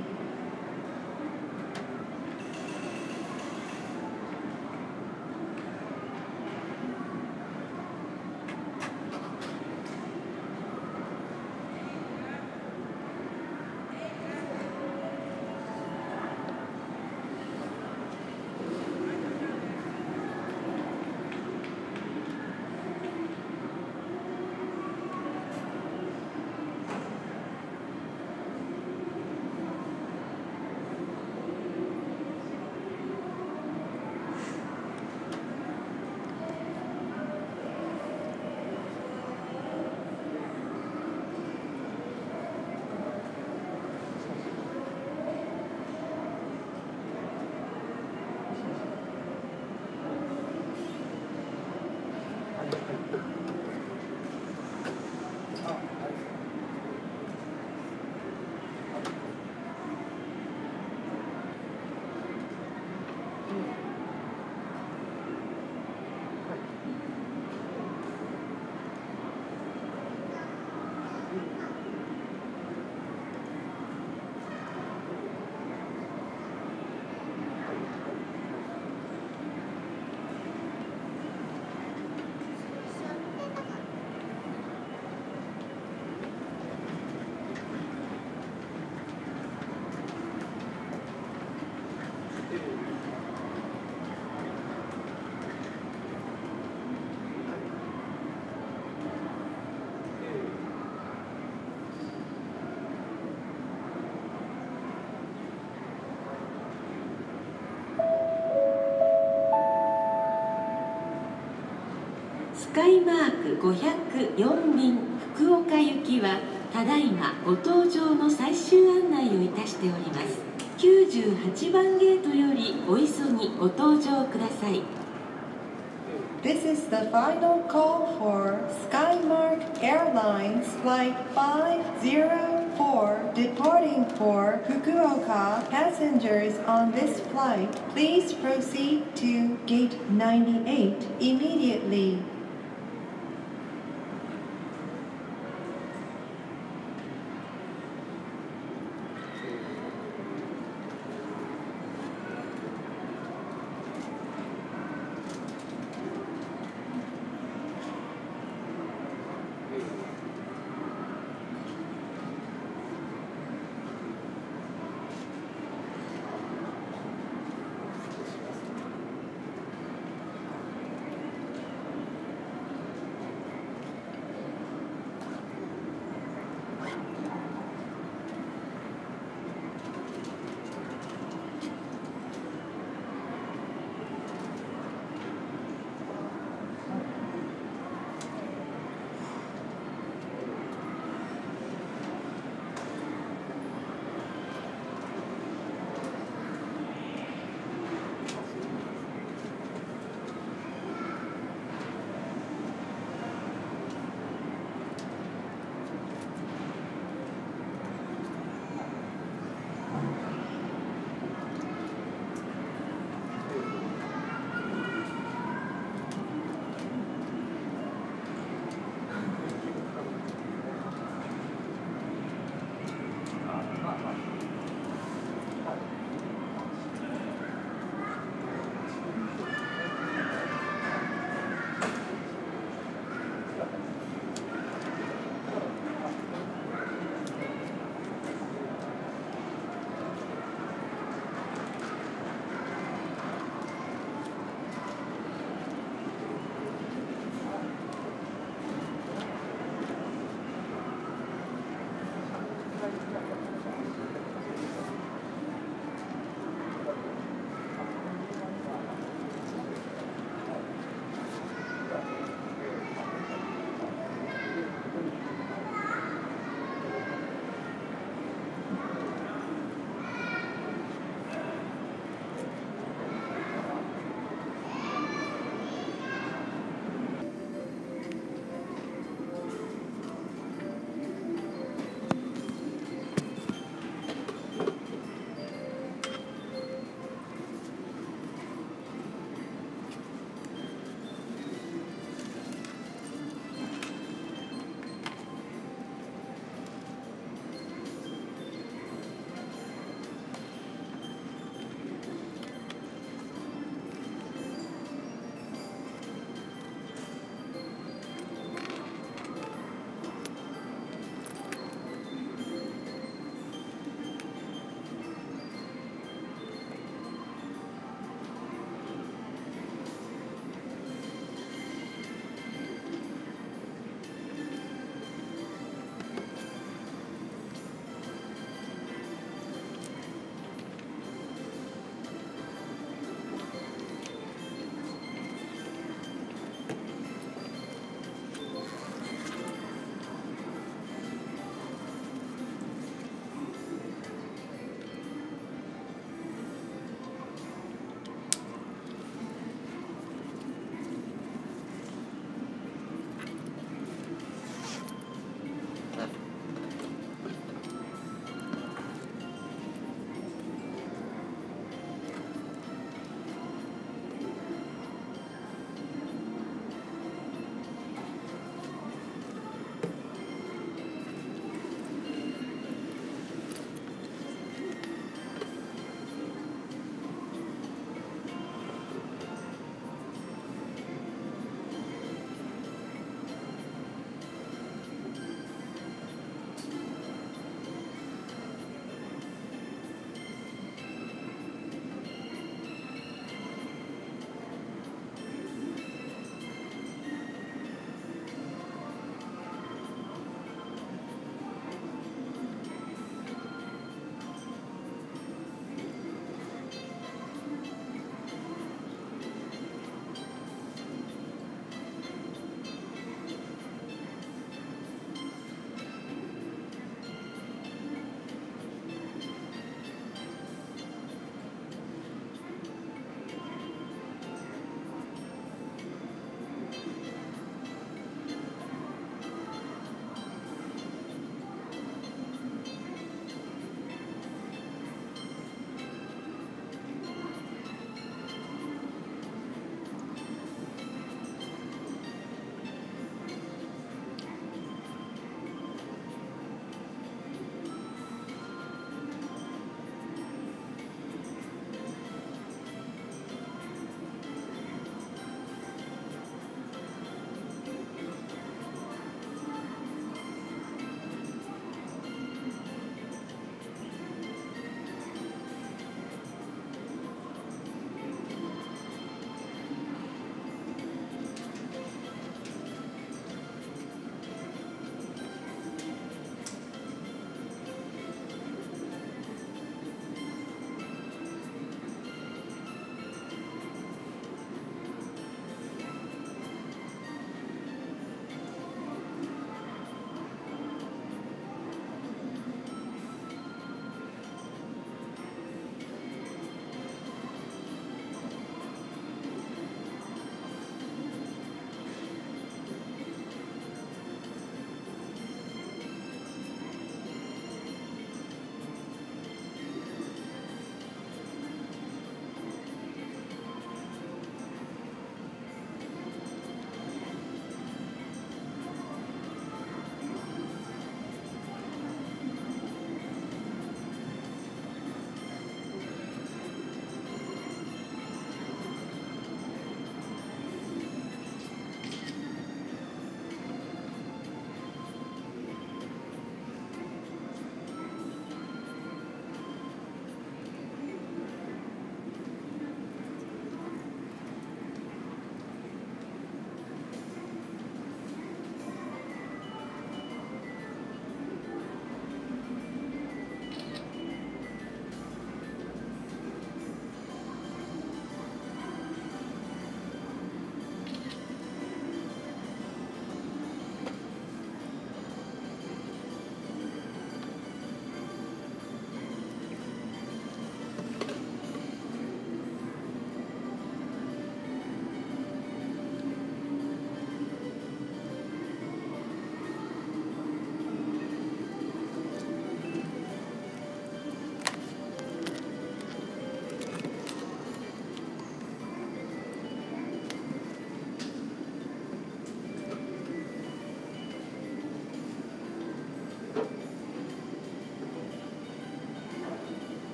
504便福岡行きはただいまご搭乗の最終案内をいたしております98番ゲートよりお急ぎご搭乗ください This is the final call for Skymark Airlines Flight 504 departing for Fukuoka. Passengers on this flight, please proceed to gate 98 immediately.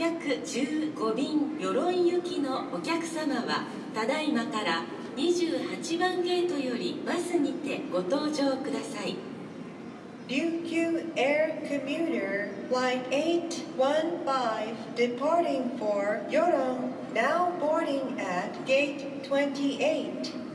815便鎧行きのお客様はただいまから28番ゲートよりバスにてご搭乗ください Ryukyu Air Commuter Flight 815 departing for Yoron now boarding at Gate 28.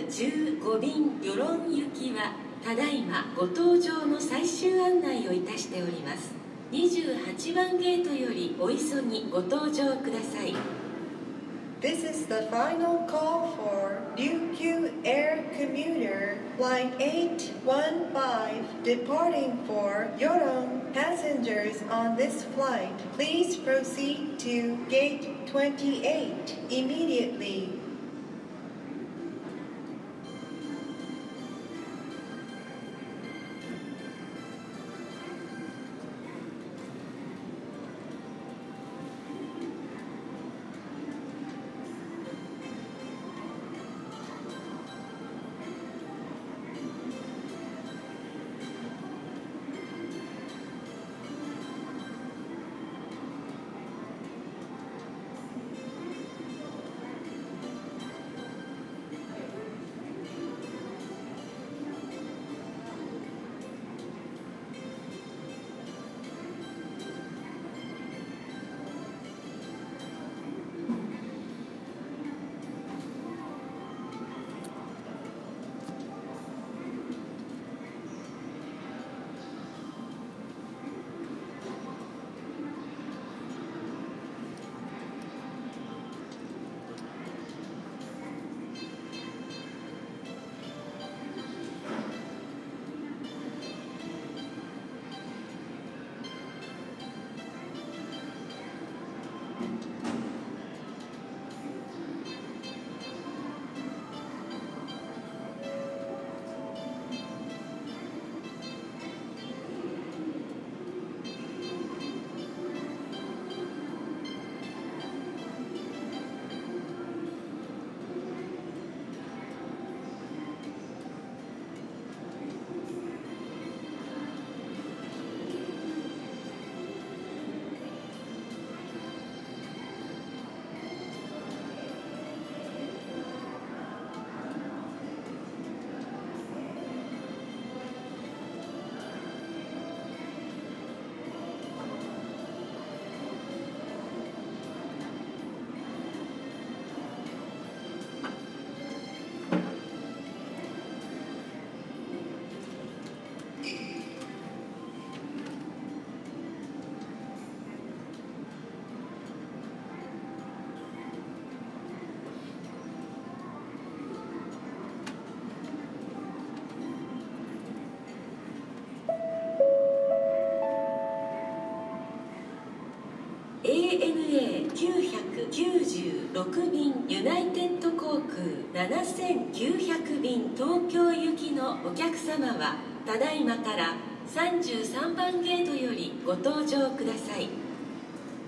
15便与論行きはただいまご搭乗の最終案内をいたしております28番ゲートよりお急ぎご搭乗ください This is the final call for Ryukyu Air Commuter Line 815 departing for Yoron. Passengers on this flight, please proceed to gate 28 immediately. 6便ユナイテッド航空7900便東京行きのお客様はただいまから33番ゲートよりご搭乗ください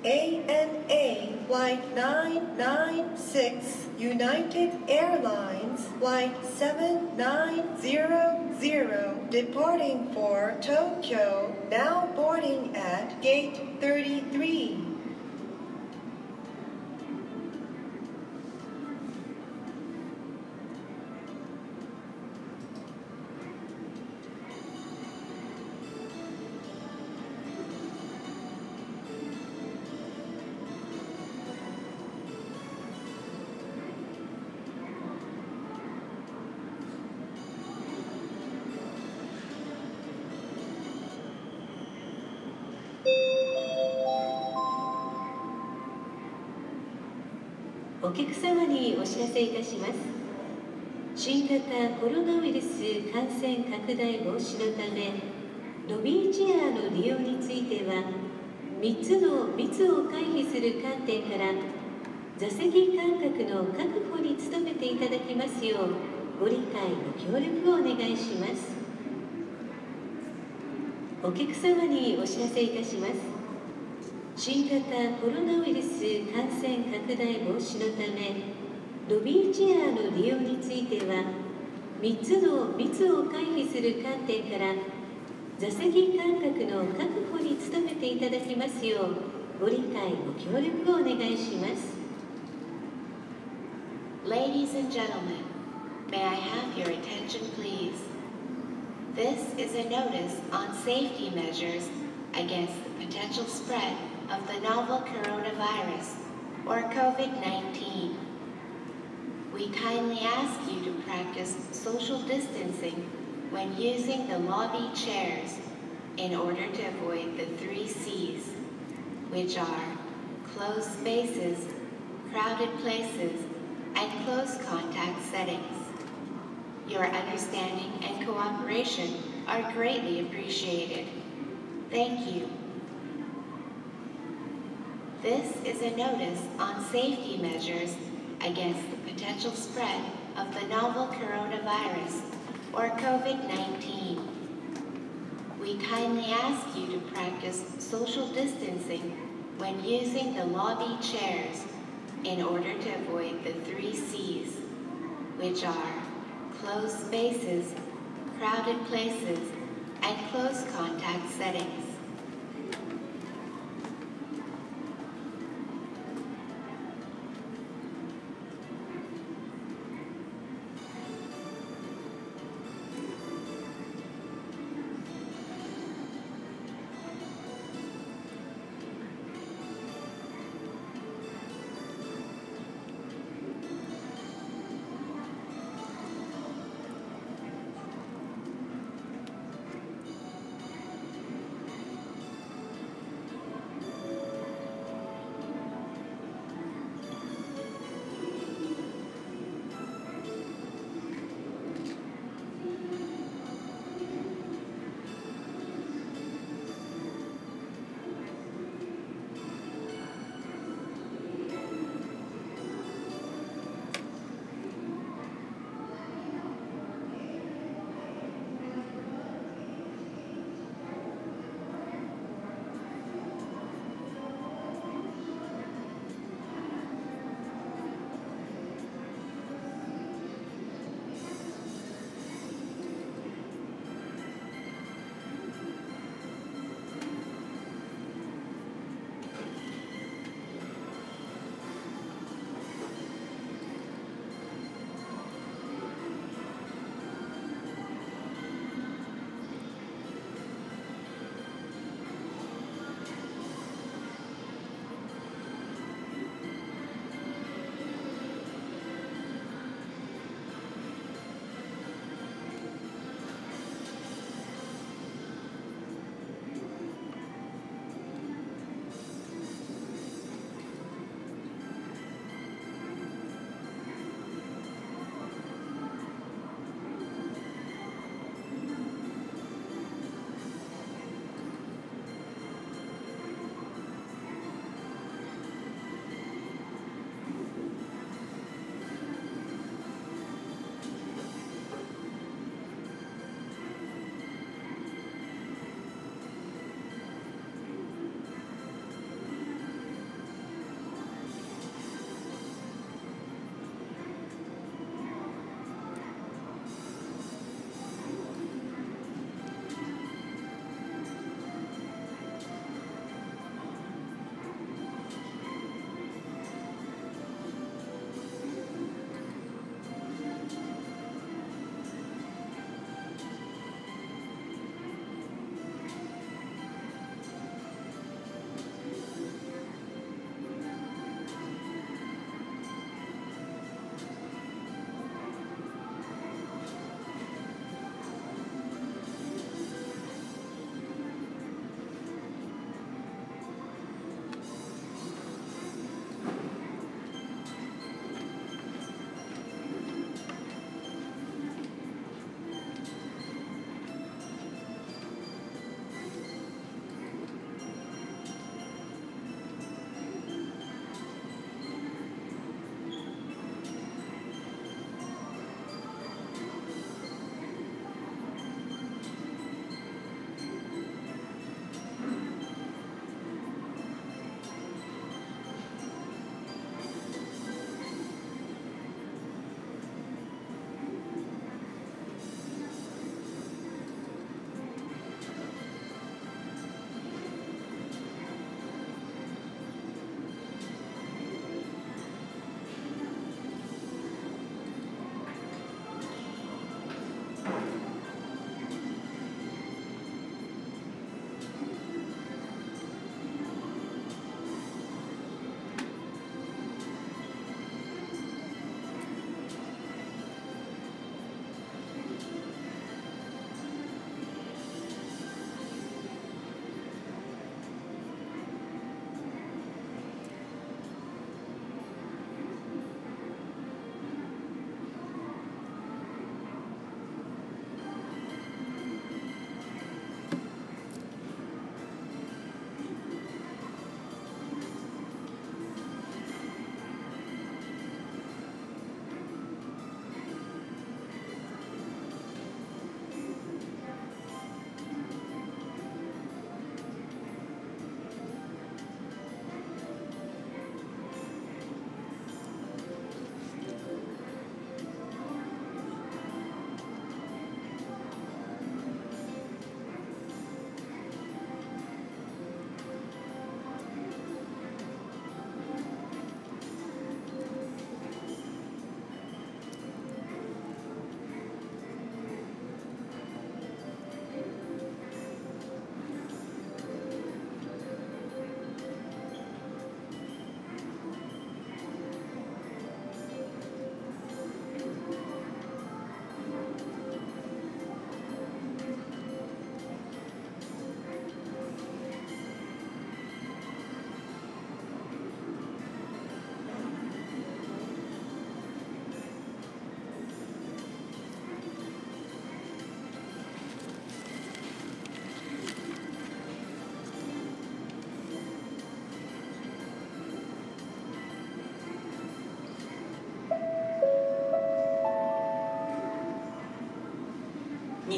ANA Flight 996 United Airlines Flight 7900 departing for Tokyo now boarding at gate 33知らせいたします。新型コロナウイルス感染拡大防止のためロビーチェアの利用については3つの密を回避する観点から座席間隔の確保に努めていただきますようご理解ご協力をお願いします。お客様にお知らせいたします。新型コロナウイルス感染拡大防止のためロビーチェアの利用については3つの密を回避する観点から座席間隔の確保に努めていただきますようご理解ご協力をお願いします Ladies and gentlemen, may I have your attention please? This is a notice on safety measures against the potential spread of the novel coronavirus or COVID-19. We kindly ask you to practice social distancing when using the lobby chairs in order to avoid the three C's, which are closed spaces, crowded places, and close contact settings. Your understanding and cooperation are greatly appreciated. Thank you. This is a notice on safety measures against the potential spread of the novel coronavirus or COVID-19. We kindly ask you to practice social distancing when using the lobby chairs in order to avoid the three C's, which are closed spaces, crowded places, and close contact settings.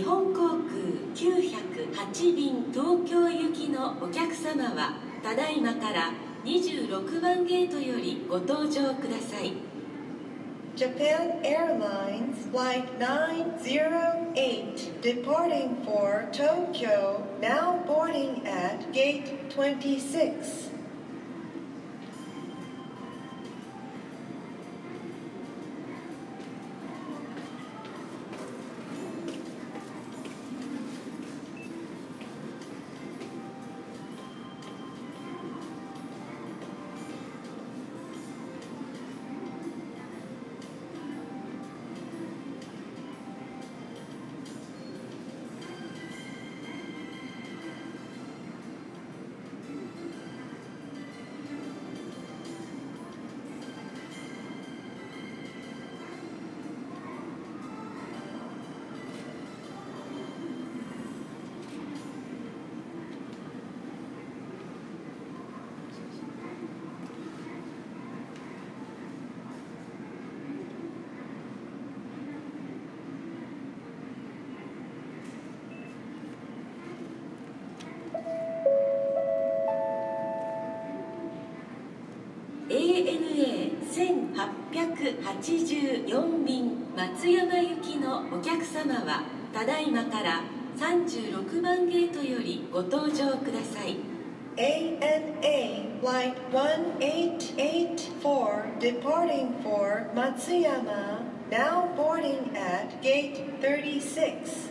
本航空908便東京行きのお客様はただいまから26番ゲートよりご搭乗ください Japan Airlines Flight 908 departing for Tokyo, now boarding at Gate 26. 884便松山行きのお客様はただいまから36番ゲートよりご搭乗ください ANA Flight 1884 departing for Matsuyama, now boarding at Gate 36.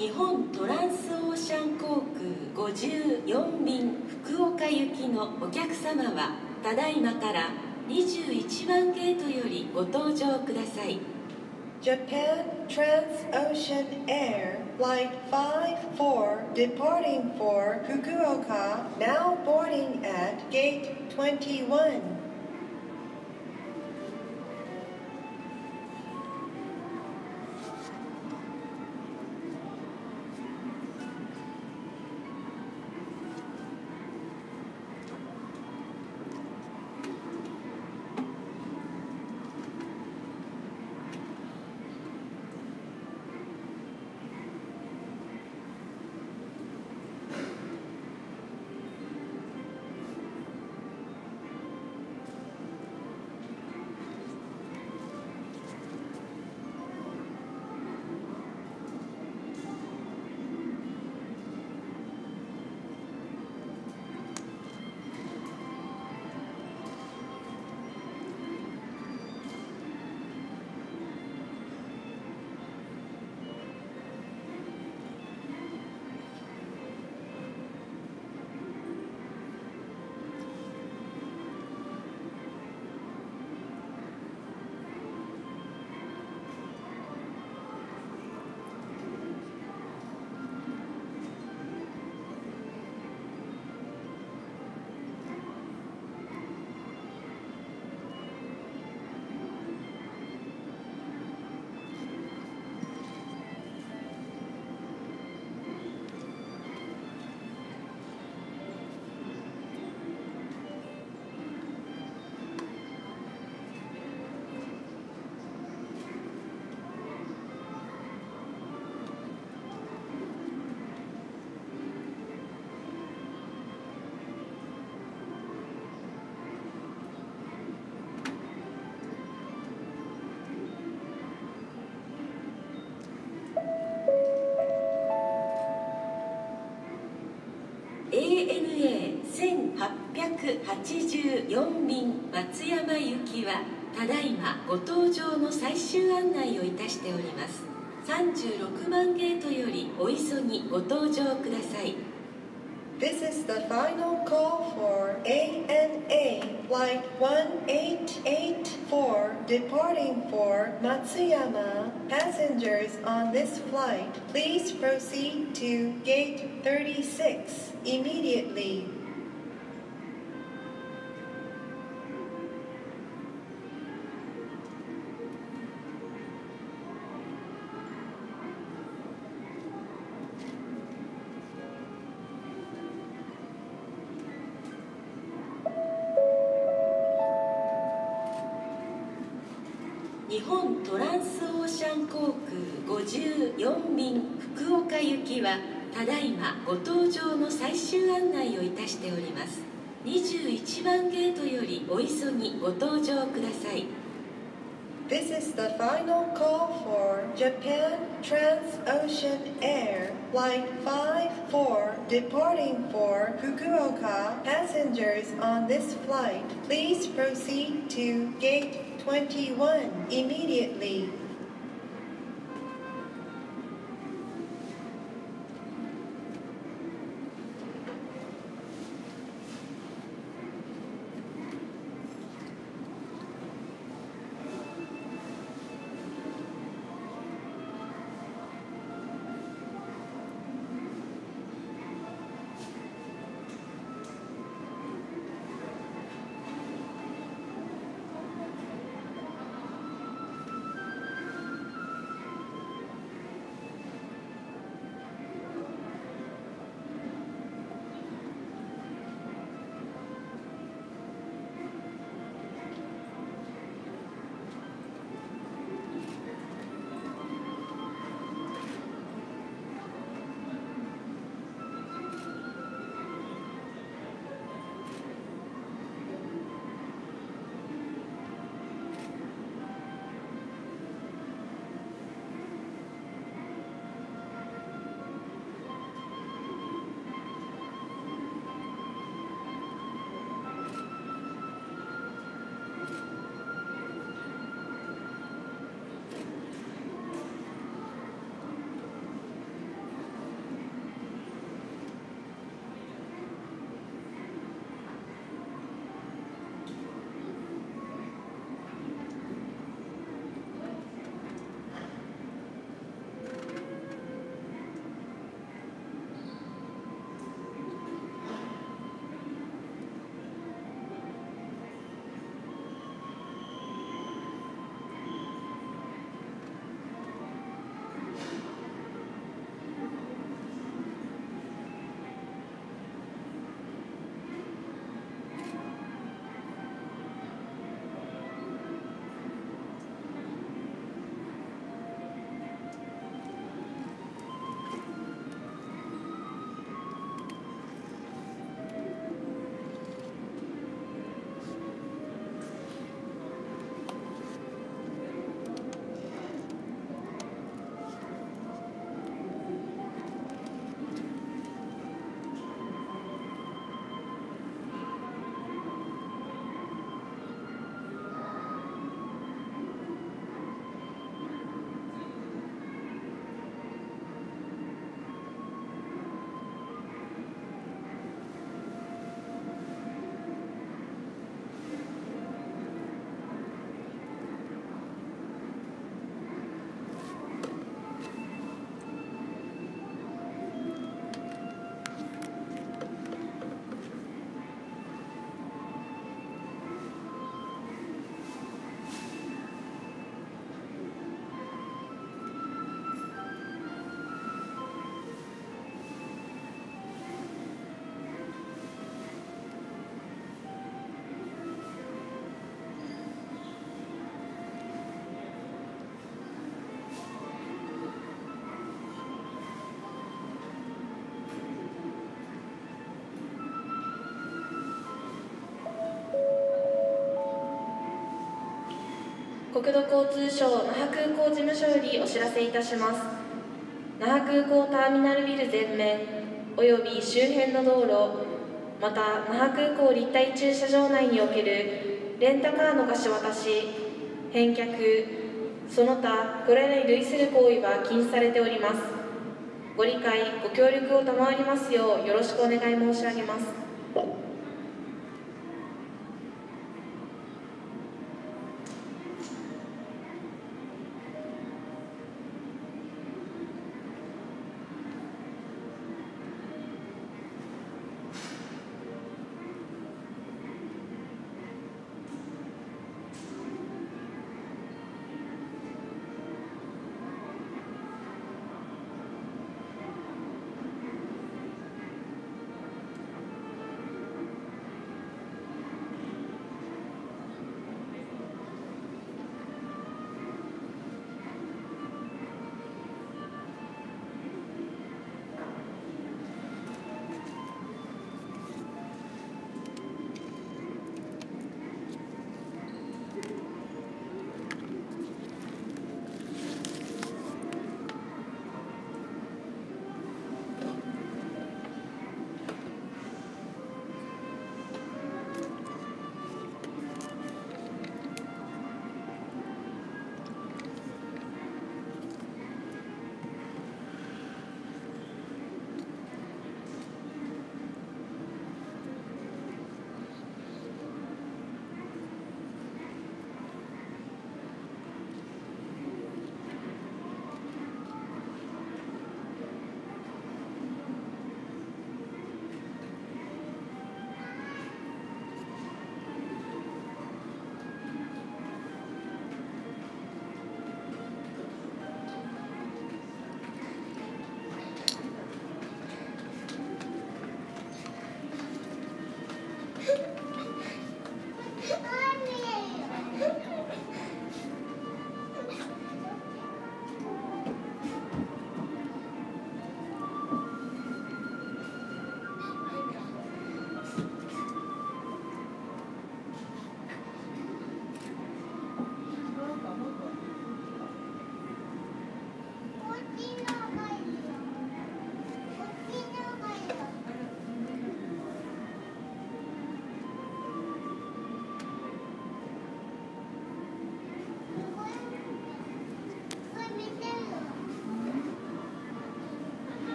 日本トランスオーシャン航空54便福岡行きのお客様はただいまから21番ゲートよりご搭乗ください Japan Transocean Air Flight 54 departing for Fukuoka, now boarding at Gate 21.「4便松山行きはただいまご搭乗の最終案内をいたしております36番ゲートよりお急ぎご搭乗ください This is the final call for ANA Flight 1884 departing for Matsuyama. Passengers on this flight, please proceed to gate 36 immediately. 福岡行きはただいまご搭乗の最終案内をいたしております21番ゲートよりお急ぎご搭乗ください This is the final call for Japan Transocean Air Flight 54 departing for Fukuoka. Passengers on this flight, please proceed to gate 21 immediately. 国土交通省那覇空港事務所よりお知らせいたします。那覇空港ターミナルビル全面および周辺の道路また那覇空港立体駐車場内におけるレンタカーの貸し渡し返却その他これらに類する行為は禁止されております。ご理解ご協力を賜りますようよろしくお願い申し上げます。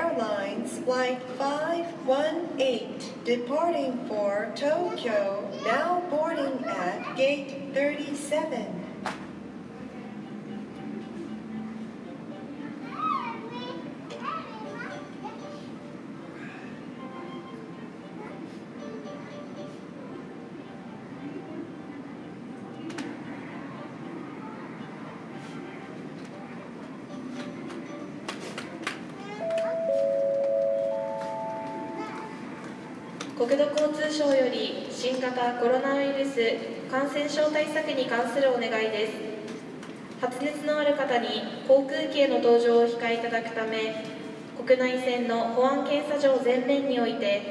Airlines Flight 518 departing for Tokyo, now boarding at Gate 37. コロナウイルス感染症対策に関するお願いです。発熱のある方に航空機への搭乗を控えいただくため国内線の保安検査場全面において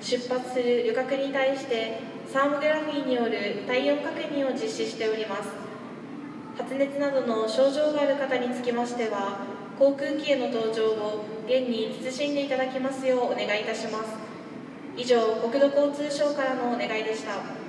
出発する旅客に対してサーモグラフィーによる体温確認を実施しております。発熱などの症状がある方につきましては航空機への搭乗を現に慎んでいただきますようお願いいたします。以上国土交通省からのお願いでした。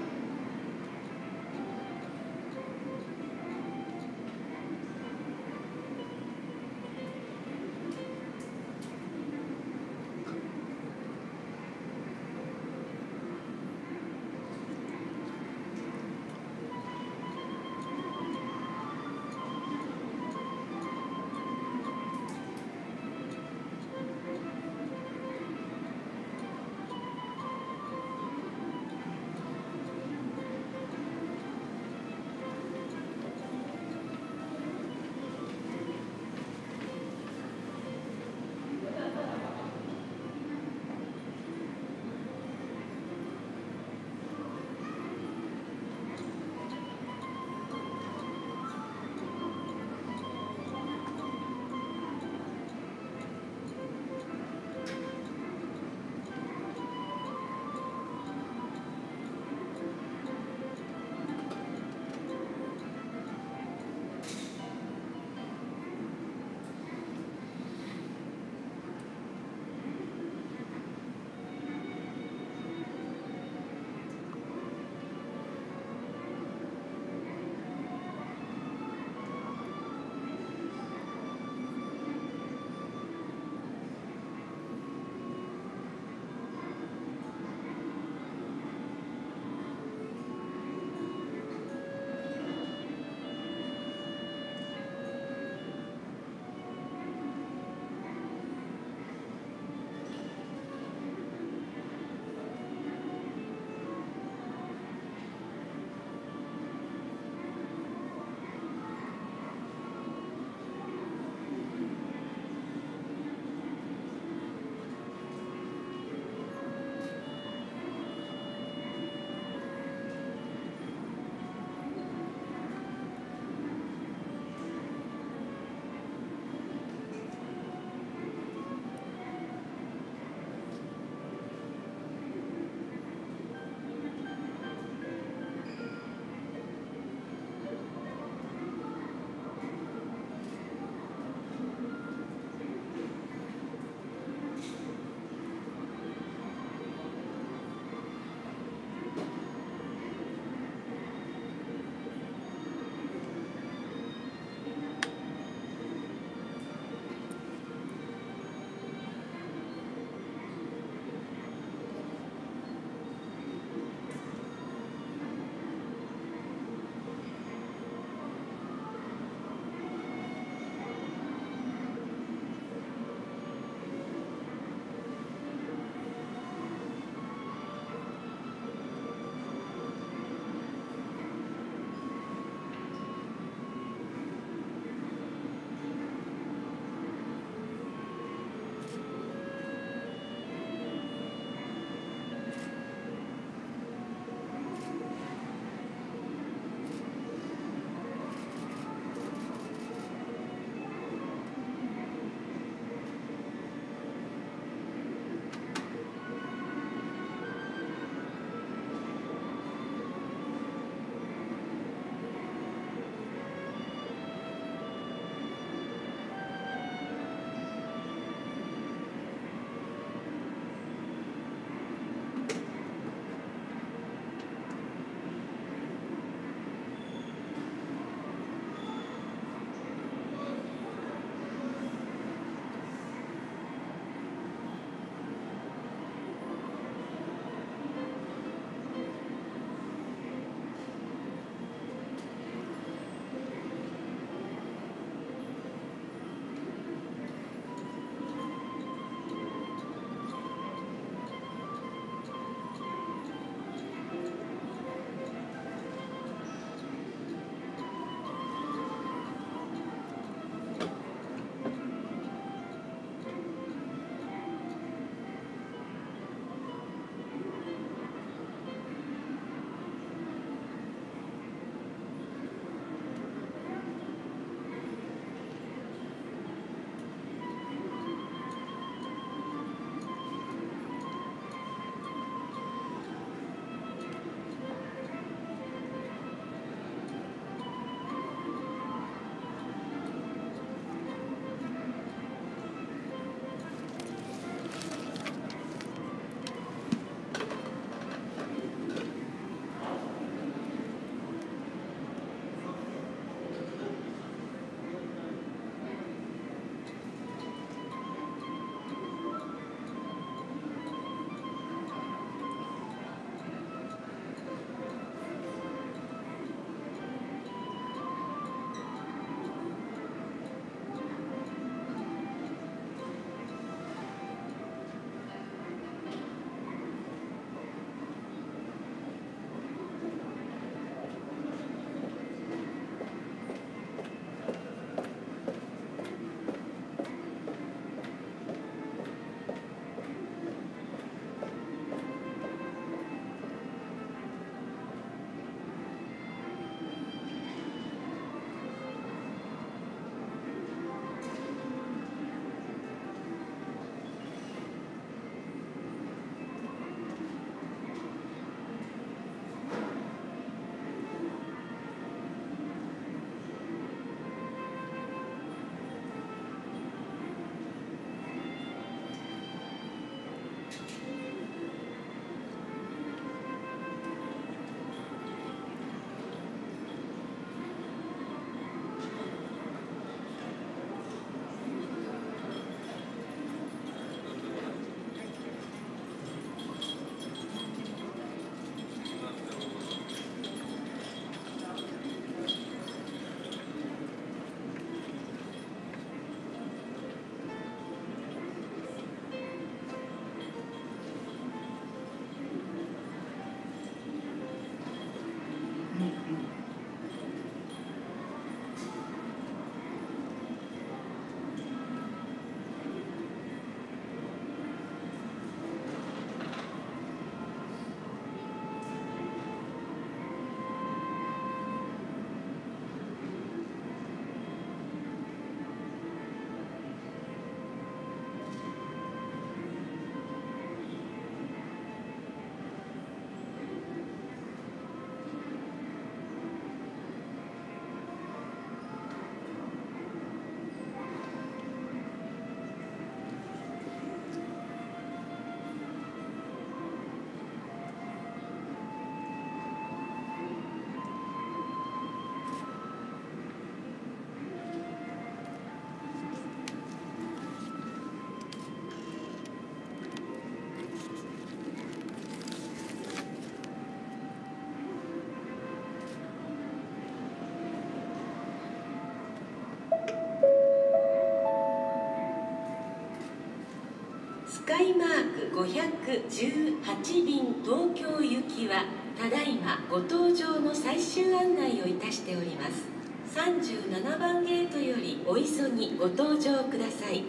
518便東京行きはただいまご搭乗の最終案内をいたしております37番ゲートよりお急ぎご搭乗ください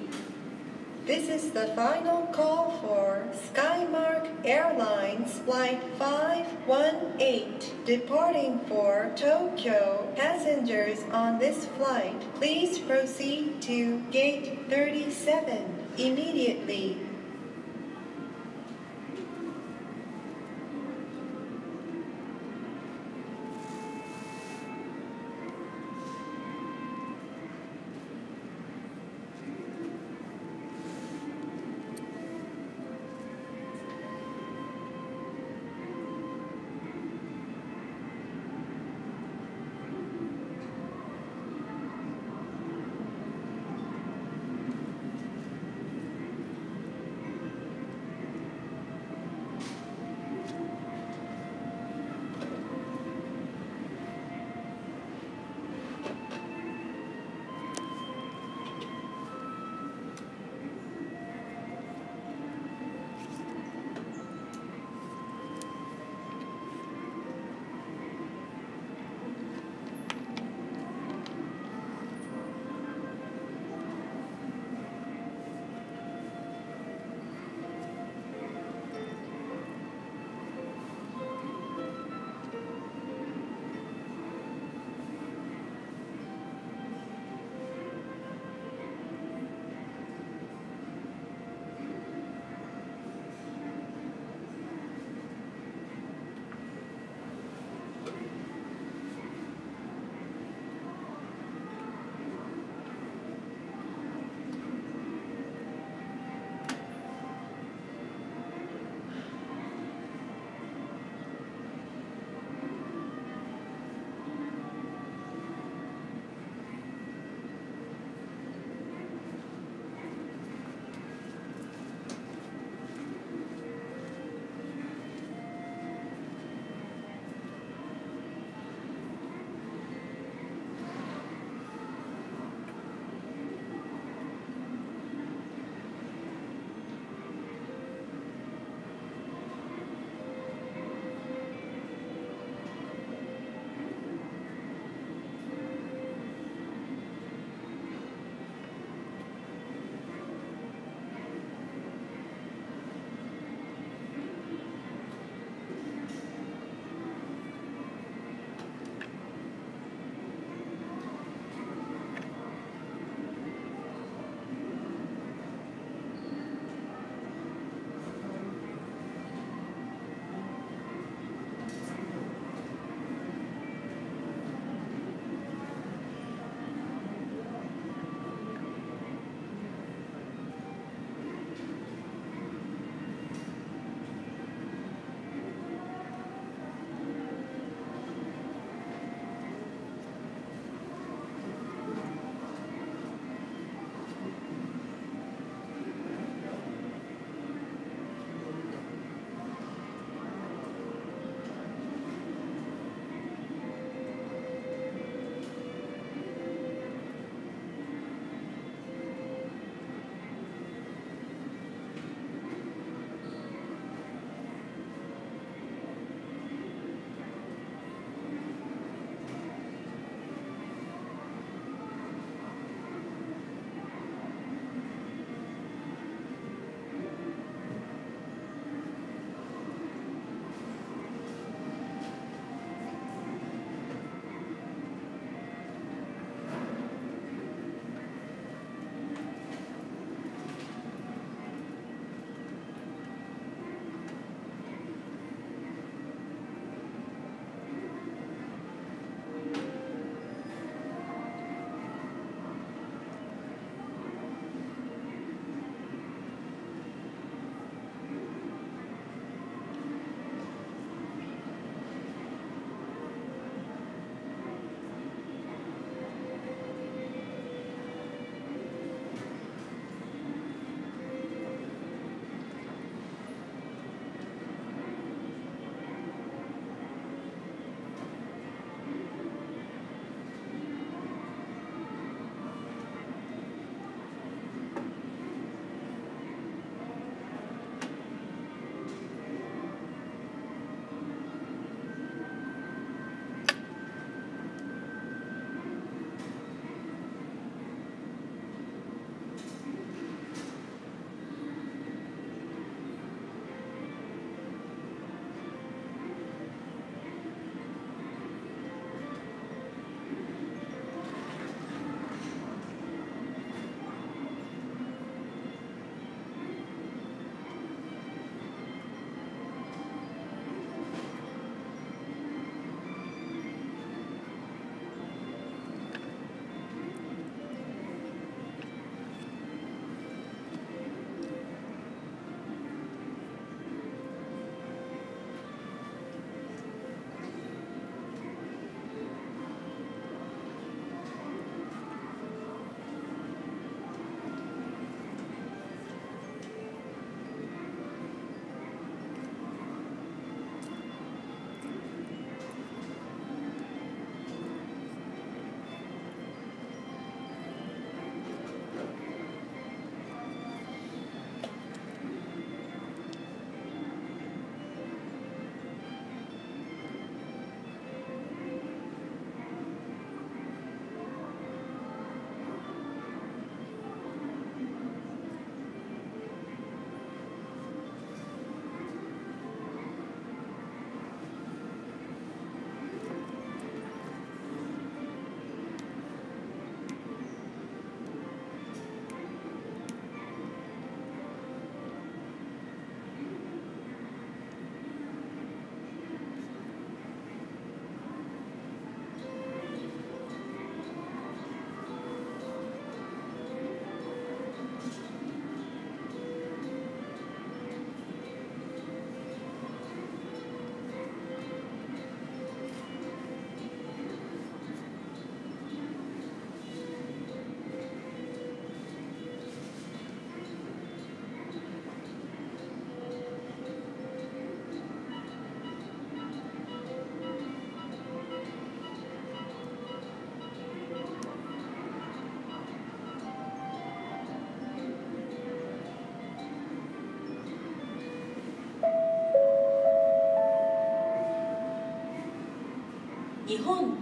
This is the final call for Skymark Airlines Flight 518 departing for Tokyo. Passengers on this flight, please proceed to gate 37 immediately.「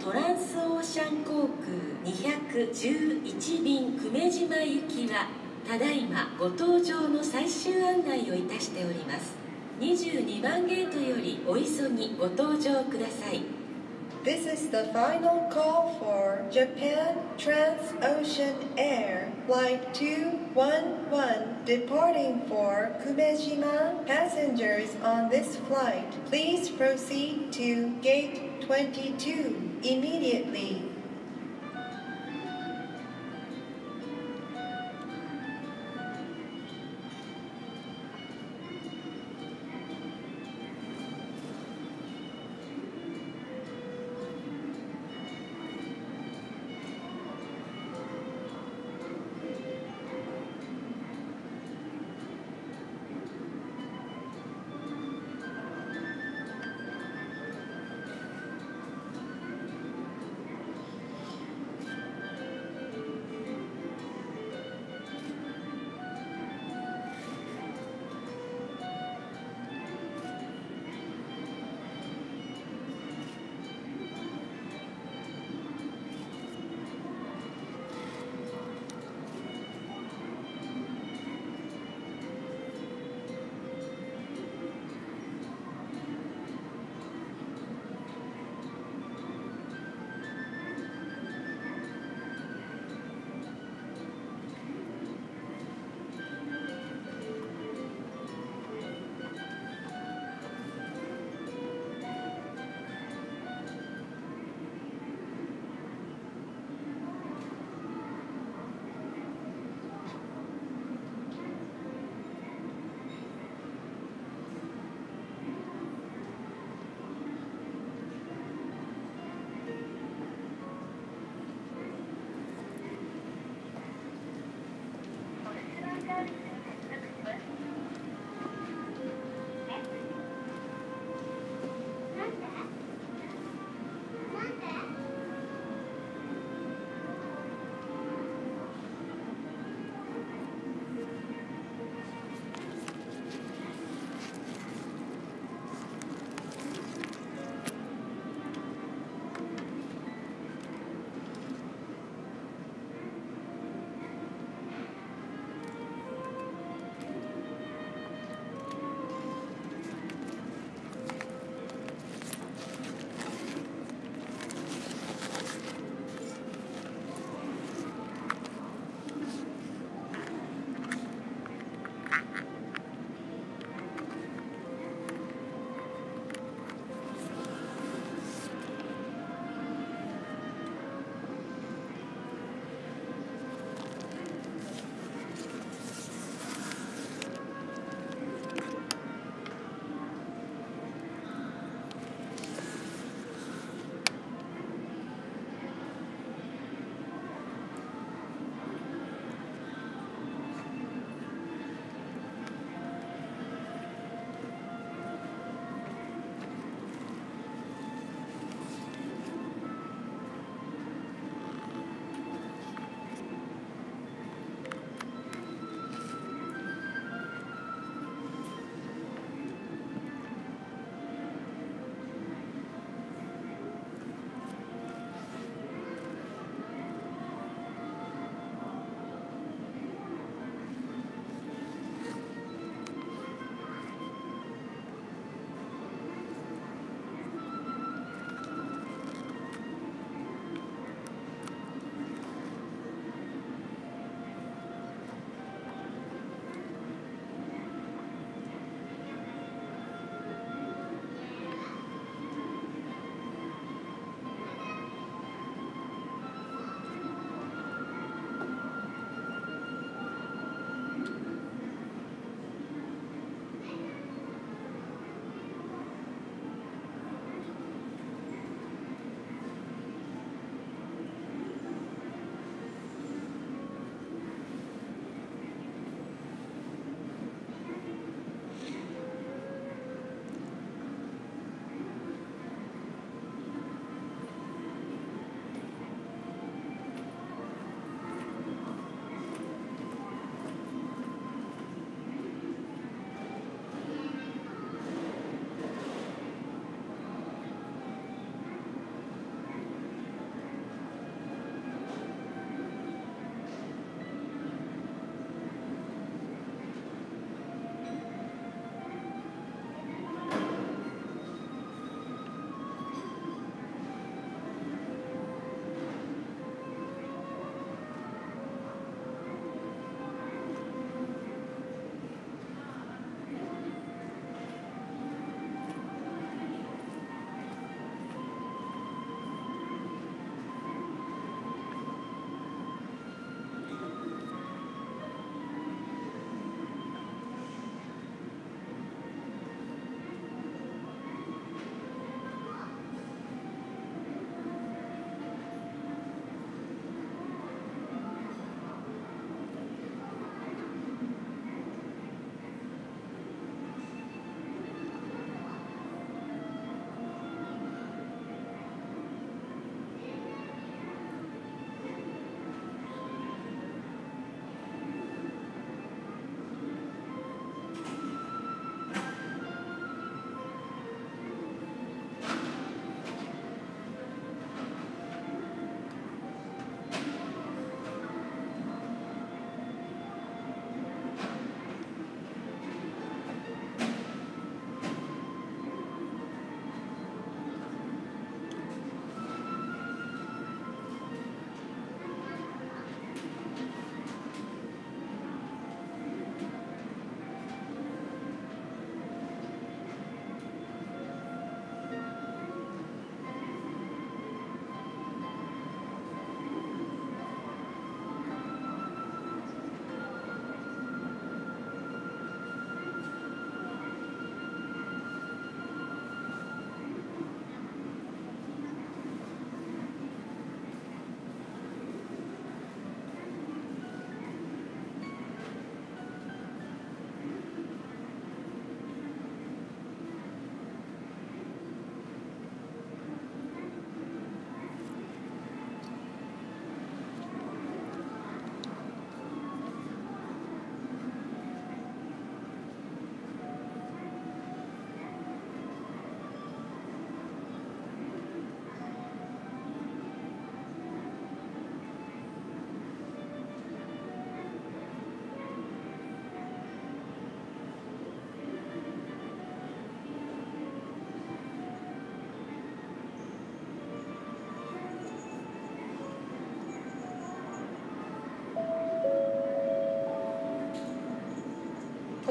トランスオーシャン航空211便久米島行きはただいまご搭乗の最終案内をいたしております22番ゲートよりお急ぎご搭乗ください This is the final call for Japan Transocean Air Flight 211 departing for Kumejima. Passengers on this flight, please proceed to gate 22 immediately.「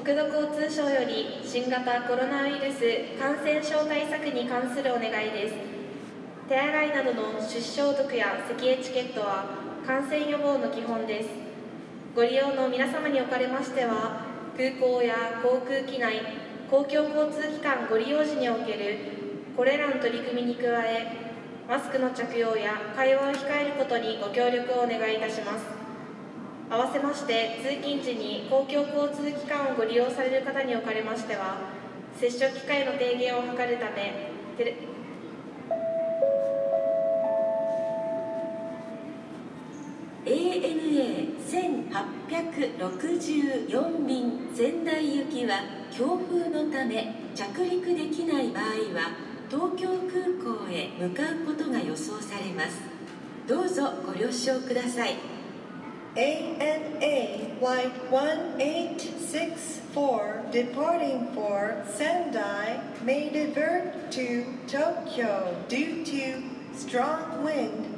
国土交通省より新型コロナウイルス感染症対策に関するお願いです。手洗いなどの手指消毒や咳エチケットは感染予防の基本です。ご利用の皆様におかれましては空港や航空機内公共交通機関ご利用時におけるこれらの取り組みに加えマスクの着用や会話を控えることにご協力をお願いいたします。合わせまして通勤時に公共交通機関をご利用される方におかれましては接触機会の低減を図るためテレ ANA1864 便仙台行きは強風のため着陸できない場合は東京空港へ向かうことが予想されます。どうぞご了承ください。ANA Flight 1864 departing for Sendai may divert to Tokyo due to strong wind.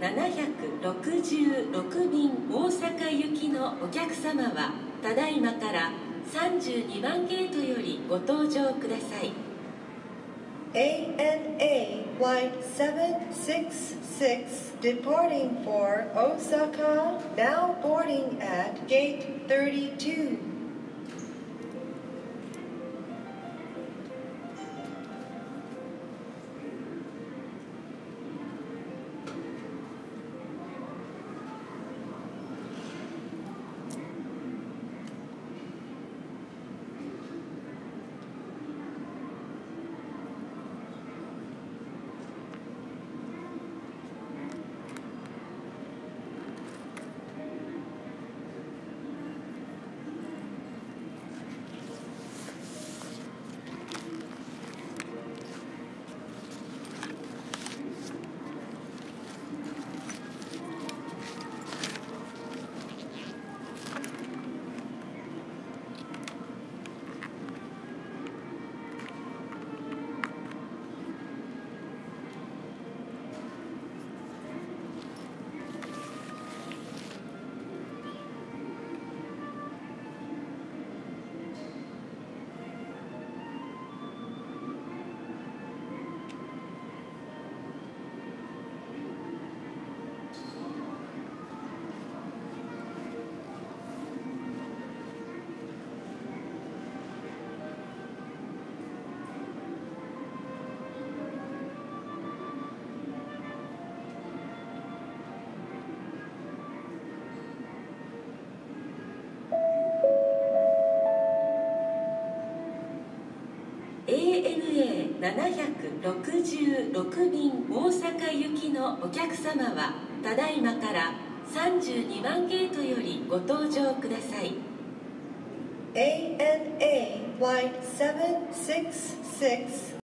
766便大阪行きのお客様はただいまから32番ゲートよりご搭乗ください ANA Flight 766 departing for Osaka, now boarding at Gate 32. 766便大阪行きのお客様はただいまから32番ゲートよりご搭乗ください。ANA Y766